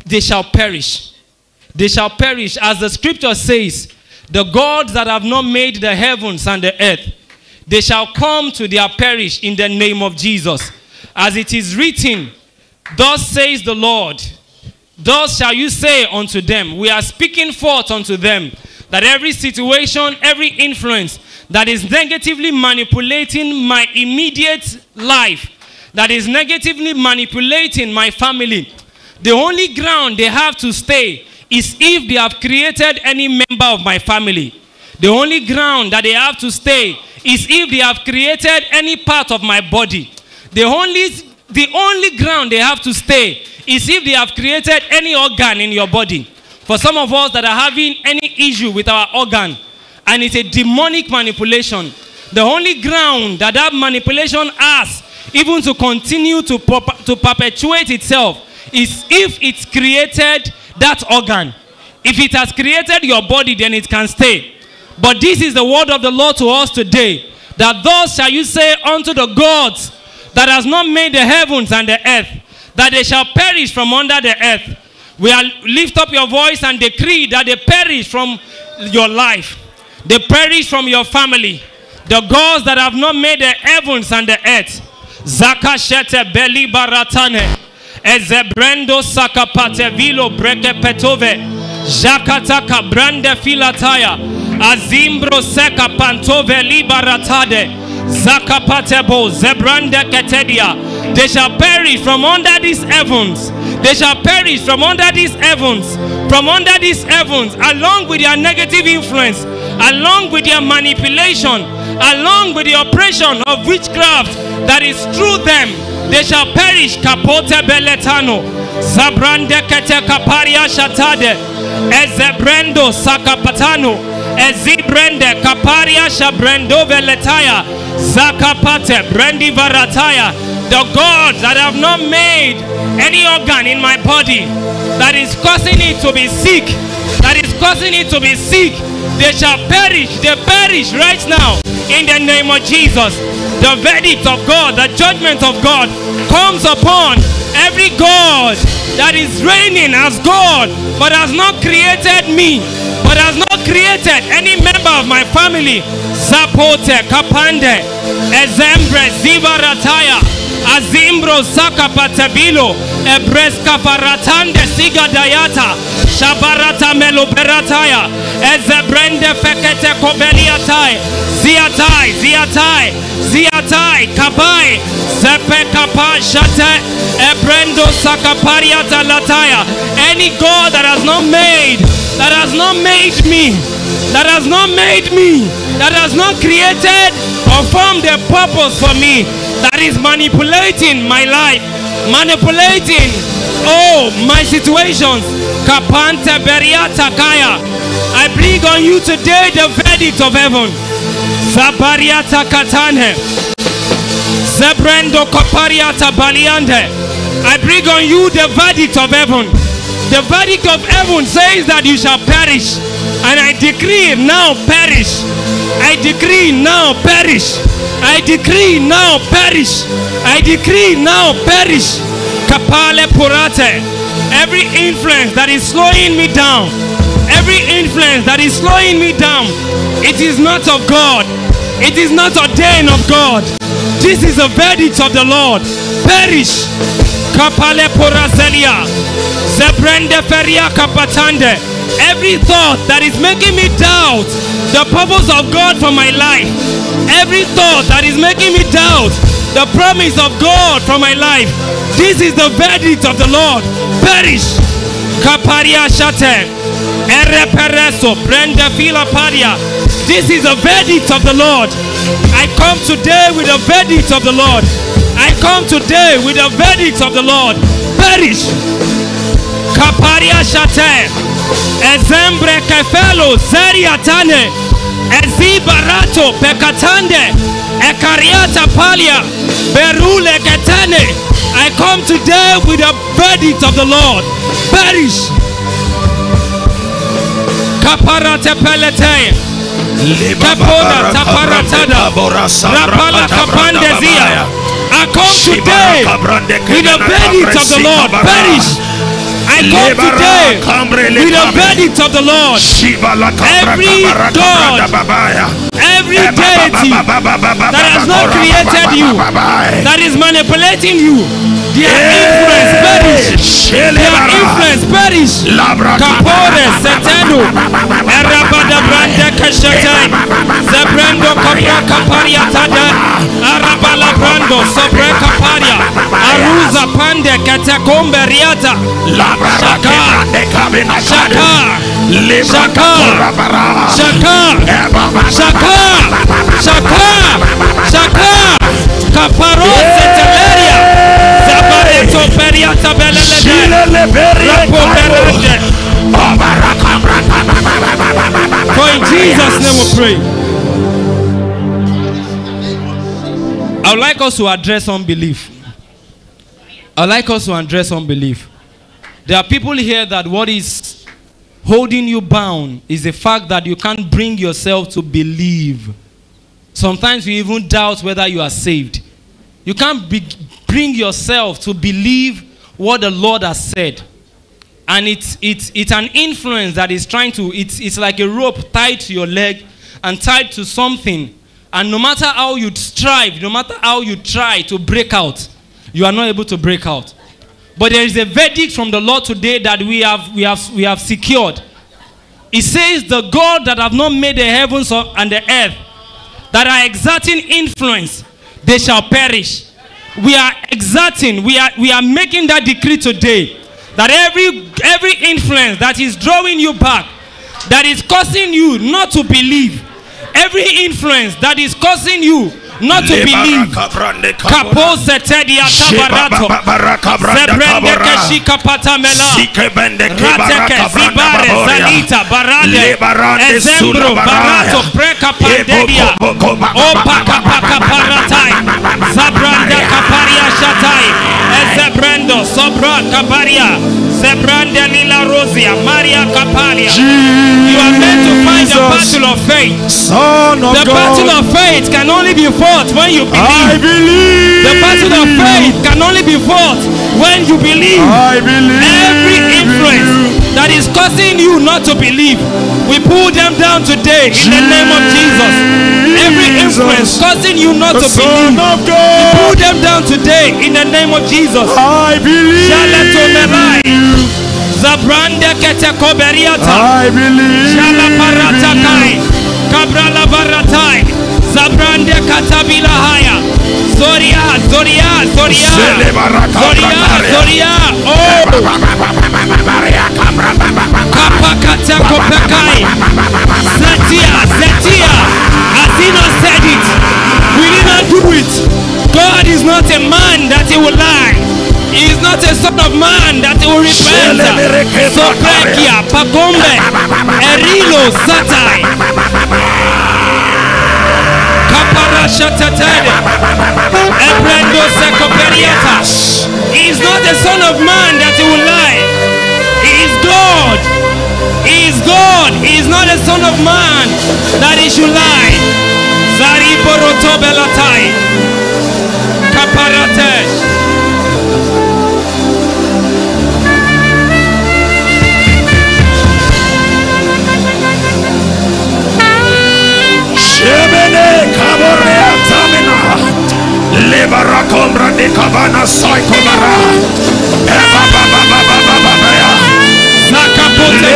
they shall perish. They shall perish. As the scripture says, the gods that have not made the heavens and the earth, they shall come to their perish in the name of Jesus. As it is written, Thus says the Lord, Thus shall you say unto them, We are speaking forth unto them, that every situation, every influence that is negatively manipulating my immediate life, that is negatively manipulating my family, the only ground they have to stay is if they have created any member of my family. The only ground that they have to stay is if they have created any part of my body. The only, the only ground they have to stay is if they have created any organ in your body. For some of us that are having any issue with our organ, and it's a demonic manipulation, the only ground that that manipulation has, even to continue to, to perpetuate itself, is if it's created that organ. If it has created your body, then it can stay. But this is the word of the Lord to us today that thus shall you say unto the gods that has not made the heavens and the earth, that they shall perish from under the earth. We are lift up your voice and decree that they perish from your life, they perish from your family. The gods that have not made the heavens and the earth. zaka Zakashete beli baratane. Ezebrendo sakapate vilo breke petove. Jakataka brande filataya. Azimbro seka pantove libaratade. Zakapatebo ketedia. They shall perish from under these heavens. They shall perish from under these heavens. From under these heavens, along with their negative influence, along with their manipulation, along with the oppression of witchcraft that is through them they shall perish. Kapote beletano. Zabrande kete kaparia shatade. Ezebrendo sakapatano. Ezibrende kaparia shabrendo veletaya. Zakapate brendi varataya. the gods that have not made any organ in my body that is causing it to be sick, that is causing it to be sick, they shall perish. They perish right now in the name of Jesus. The verdict of God, the judgment of God comes upon every God that is reigning as God but has not created me, has not created any member of my family. Zapote, Kapande, Ezembre, Zivarataya, Azimbro, Sakapatabilo, Ebreska Faratande, Sigadayata, Shabarata Meloberataya, Ezebrende Fekete Kobeliatai, Ziatai, Ziatai, Ziatai, Kabai, Zepe Kapa Shate, Ebrendo Sakapariata Lataya. Any God that has not made, that has not made me, that has not made me, that has not created or formed a purpose for me, that is manipulating my life, manipulating, oh, my situations. Kapante Beriata Kaya. I bring on you today the verdict of heaven. Zabariata Katane. Zebrendo Kopariata Baliande. I bring on you the verdict of heaven. The verdict of heaven says that you shall perish. And I decree now perish. I decree now perish. I decree now perish. I decree now perish. Kapale Purate. Every influence that is slowing me down, every influence that is slowing me down, it is not of God. It is not ordained of God. This is a verdict of the Lord. Perish. Kapale Porazelia. Zebrende Feria Kapatande. Every thought that is making me doubt the purpose of God for my life. Every thought that is making me doubt the promise of God for my life. This is the verdict of the Lord. Perish. Kaparia Shate. Ere Pereso. Brenda Fila Paria. This is the verdict of the Lord. I come today with the verdict of the Lord. I come today with the verdict of the Lord. Perish. Kaparia Shate. Ezembre Kefelo Zeriatane. Ezibarato Pekatande. Ekariata Palia. Berule Ketane. I come today with a verdict of the Lord. Perish. Kaparate Pelete. Kapoda Taparatada. Rapala Kapandezia. I come today with the verdict of the Lord. Perish. I come today with the verdict of the Lord. Every God, every deity that has not created you, that is manipulating you, their influence perish. Their influence perish. Kapore setendo. Erabada brande kashete. Zebrendo kapra kaparia tada. Arabala brando sobre kaparia. Aruza pande katakombe riata. Shaka. Shaka. Shaka. Shaka. Shaka. Shaka. Shaka. Kaparo seteleria. Zabareto periata belelede. Rapo berende. For in Jesus' name we pray. I would like us to address unbelief. I would like us to address unbelief. There are people here that what is holding you bound is the fact that you can't bring yourself to believe. Sometimes you even doubt whether you are saved. You can't be, bring yourself to believe what the Lord has said. And it's, it's, it's an influence that is trying to, it's, it's like a rope tied to your leg and tied to something. And no matter how you strive, no matter how you try to break out, you are not able to break out. But there is a verdict from the Lord today that we have, we have, we have secured. It says, The God that have not made the heavens and the earth, that are exerting influence, they shall perish. We are exerting, we are, we are making that decree today that every, every influence that is drawing you back, that is causing you not to believe, every influence that is causing you not to believe, Kapose tedia tabarato. Zebrende keshika patamela. Rateke zibare zalita barade. Ezembro barato preka pandedia. Opa kapaka paratai. Zabranda kaparia Kabaria, Lila Rosia, Maria Kapalia. You are meant to fight the battle of faith. Son of The battle of faith can only be fought when you I believe. believe. The battle of faith can only be fought when you believe. I believe. Every influence that is causing you not to believe, we pull them down today in the name of Jesus. Every influence causing you not the to believe, pull them down today in the name of Jesus. I believe. Shalatomerai. in. Zabrande kete koberiata. I believe. Shala in paratakai. you. Kabrala baratai. Zabrande katabila haya. Zoria, Zoria, Zoria. Zoria, Zoria. Oh. Kapakata kopekai. Zetia, Zetia. Do it? God is not a man that he will lie. He is not a son of man that he will repent. Soprekia, Pagombe, Erilo, Satai. Kaparasha Tatade. Ebrendo Sekoperiata. He is not a son of man that he will lie. He is God. He is God. He is not a son of man that he should lie. Zaribo rotobelatai. Kaparatesh. Shemene kaborea tamina. Levara combra de cavana sai comara. Eva baba baba baba baba. Zacapote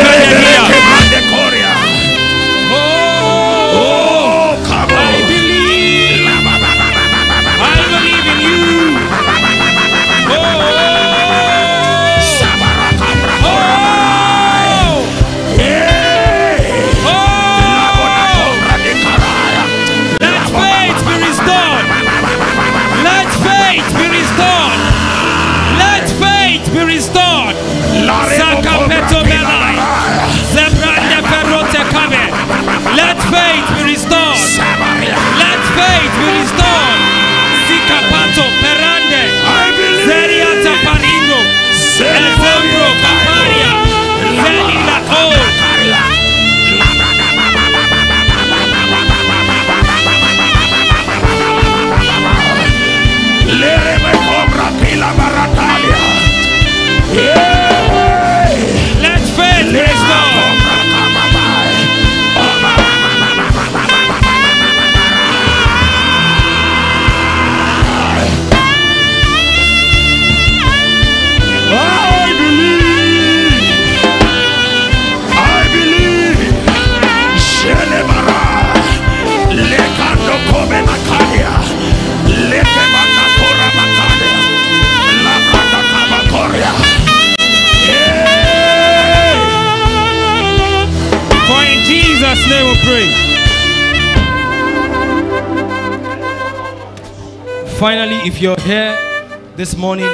this morning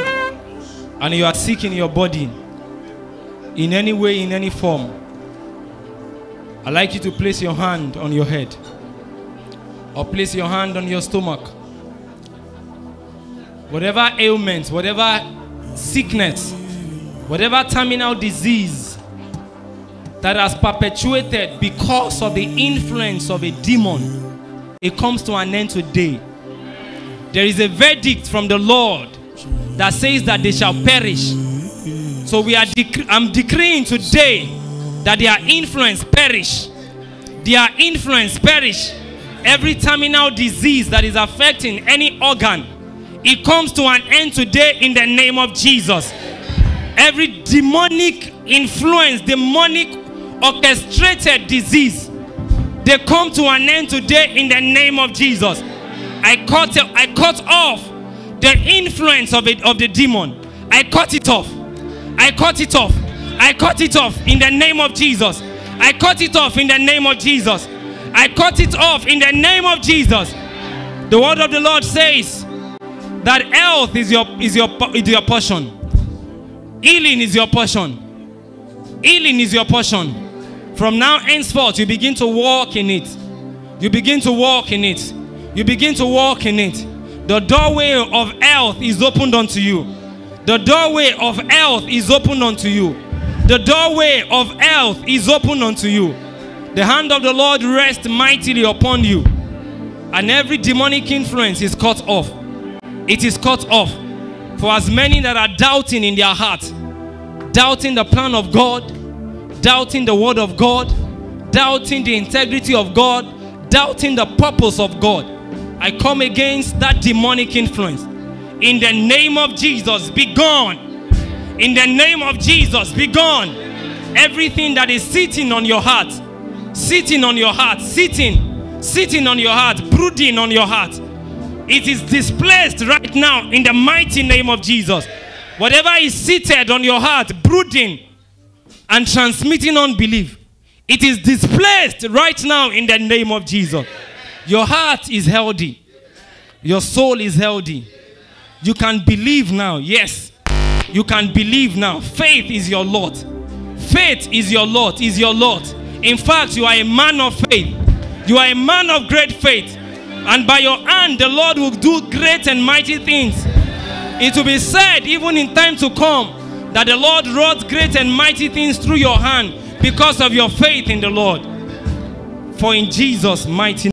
and you are sick in your body in any way, in any form, I'd like you to place your hand on your head or place your hand on your stomach. Whatever ailment, whatever sickness, whatever terminal disease that has perpetuated because of the influence of a demon, it comes to an end today. There is a verdict from the Lord that says that they shall perish. So we are dec- I'm decreeing today that their influence perish. Their influence perish. Every terminal disease that is affecting any organ, it comes to an end today in the name of Jesus every demonic influence, demonic orchestrated disease, they come to an end today in the name of Jesus. I cut, I cut off the influence of it of the demon. I cut it off. I cut it off. I cut it off in the name of Jesus. I cut it off in the name of Jesus. I cut it off in the name of Jesus. The word of the Lord says that health is your is your is your portion. Healing is your portion. Healing is your portion. From now henceforth, you begin to walk in it. You begin to walk in it. You begin to walk in it. The doorway of health is opened unto you. The doorway of health is opened unto you. The doorway of health is opened unto you. The hand of the Lord rests mightily upon you. And every demonic influence is cut off. It is cut off. For as many that are doubting in their heart, doubting the plan of God, doubting the word of God, doubting the integrity of God, doubting the purpose of God, I come against that demonic influence. In the name of Jesus, be gone. In the name of Jesus, be gone. Everything that is sitting on your heart, sitting on your heart, sitting, sitting on your heart, brooding on your heart, it is displaced right now in the mighty name of Jesus. Whatever is seated on your heart, brooding and transmitting unbelief, it is displaced right now in the name of Jesus. Your heart is healthy, your soul is healthy. You can believe now. Yes, you can believe now. Faith is your Lord. Faith is your Lord, is your Lord. In fact, you are a man of faith. You are a man of great faith. And by your hand, the Lord will do great and mighty things. It will be said, even in time to come, that the Lord wrought great and mighty things through your hand because of your faith in the Lord. For in Jesus' mighty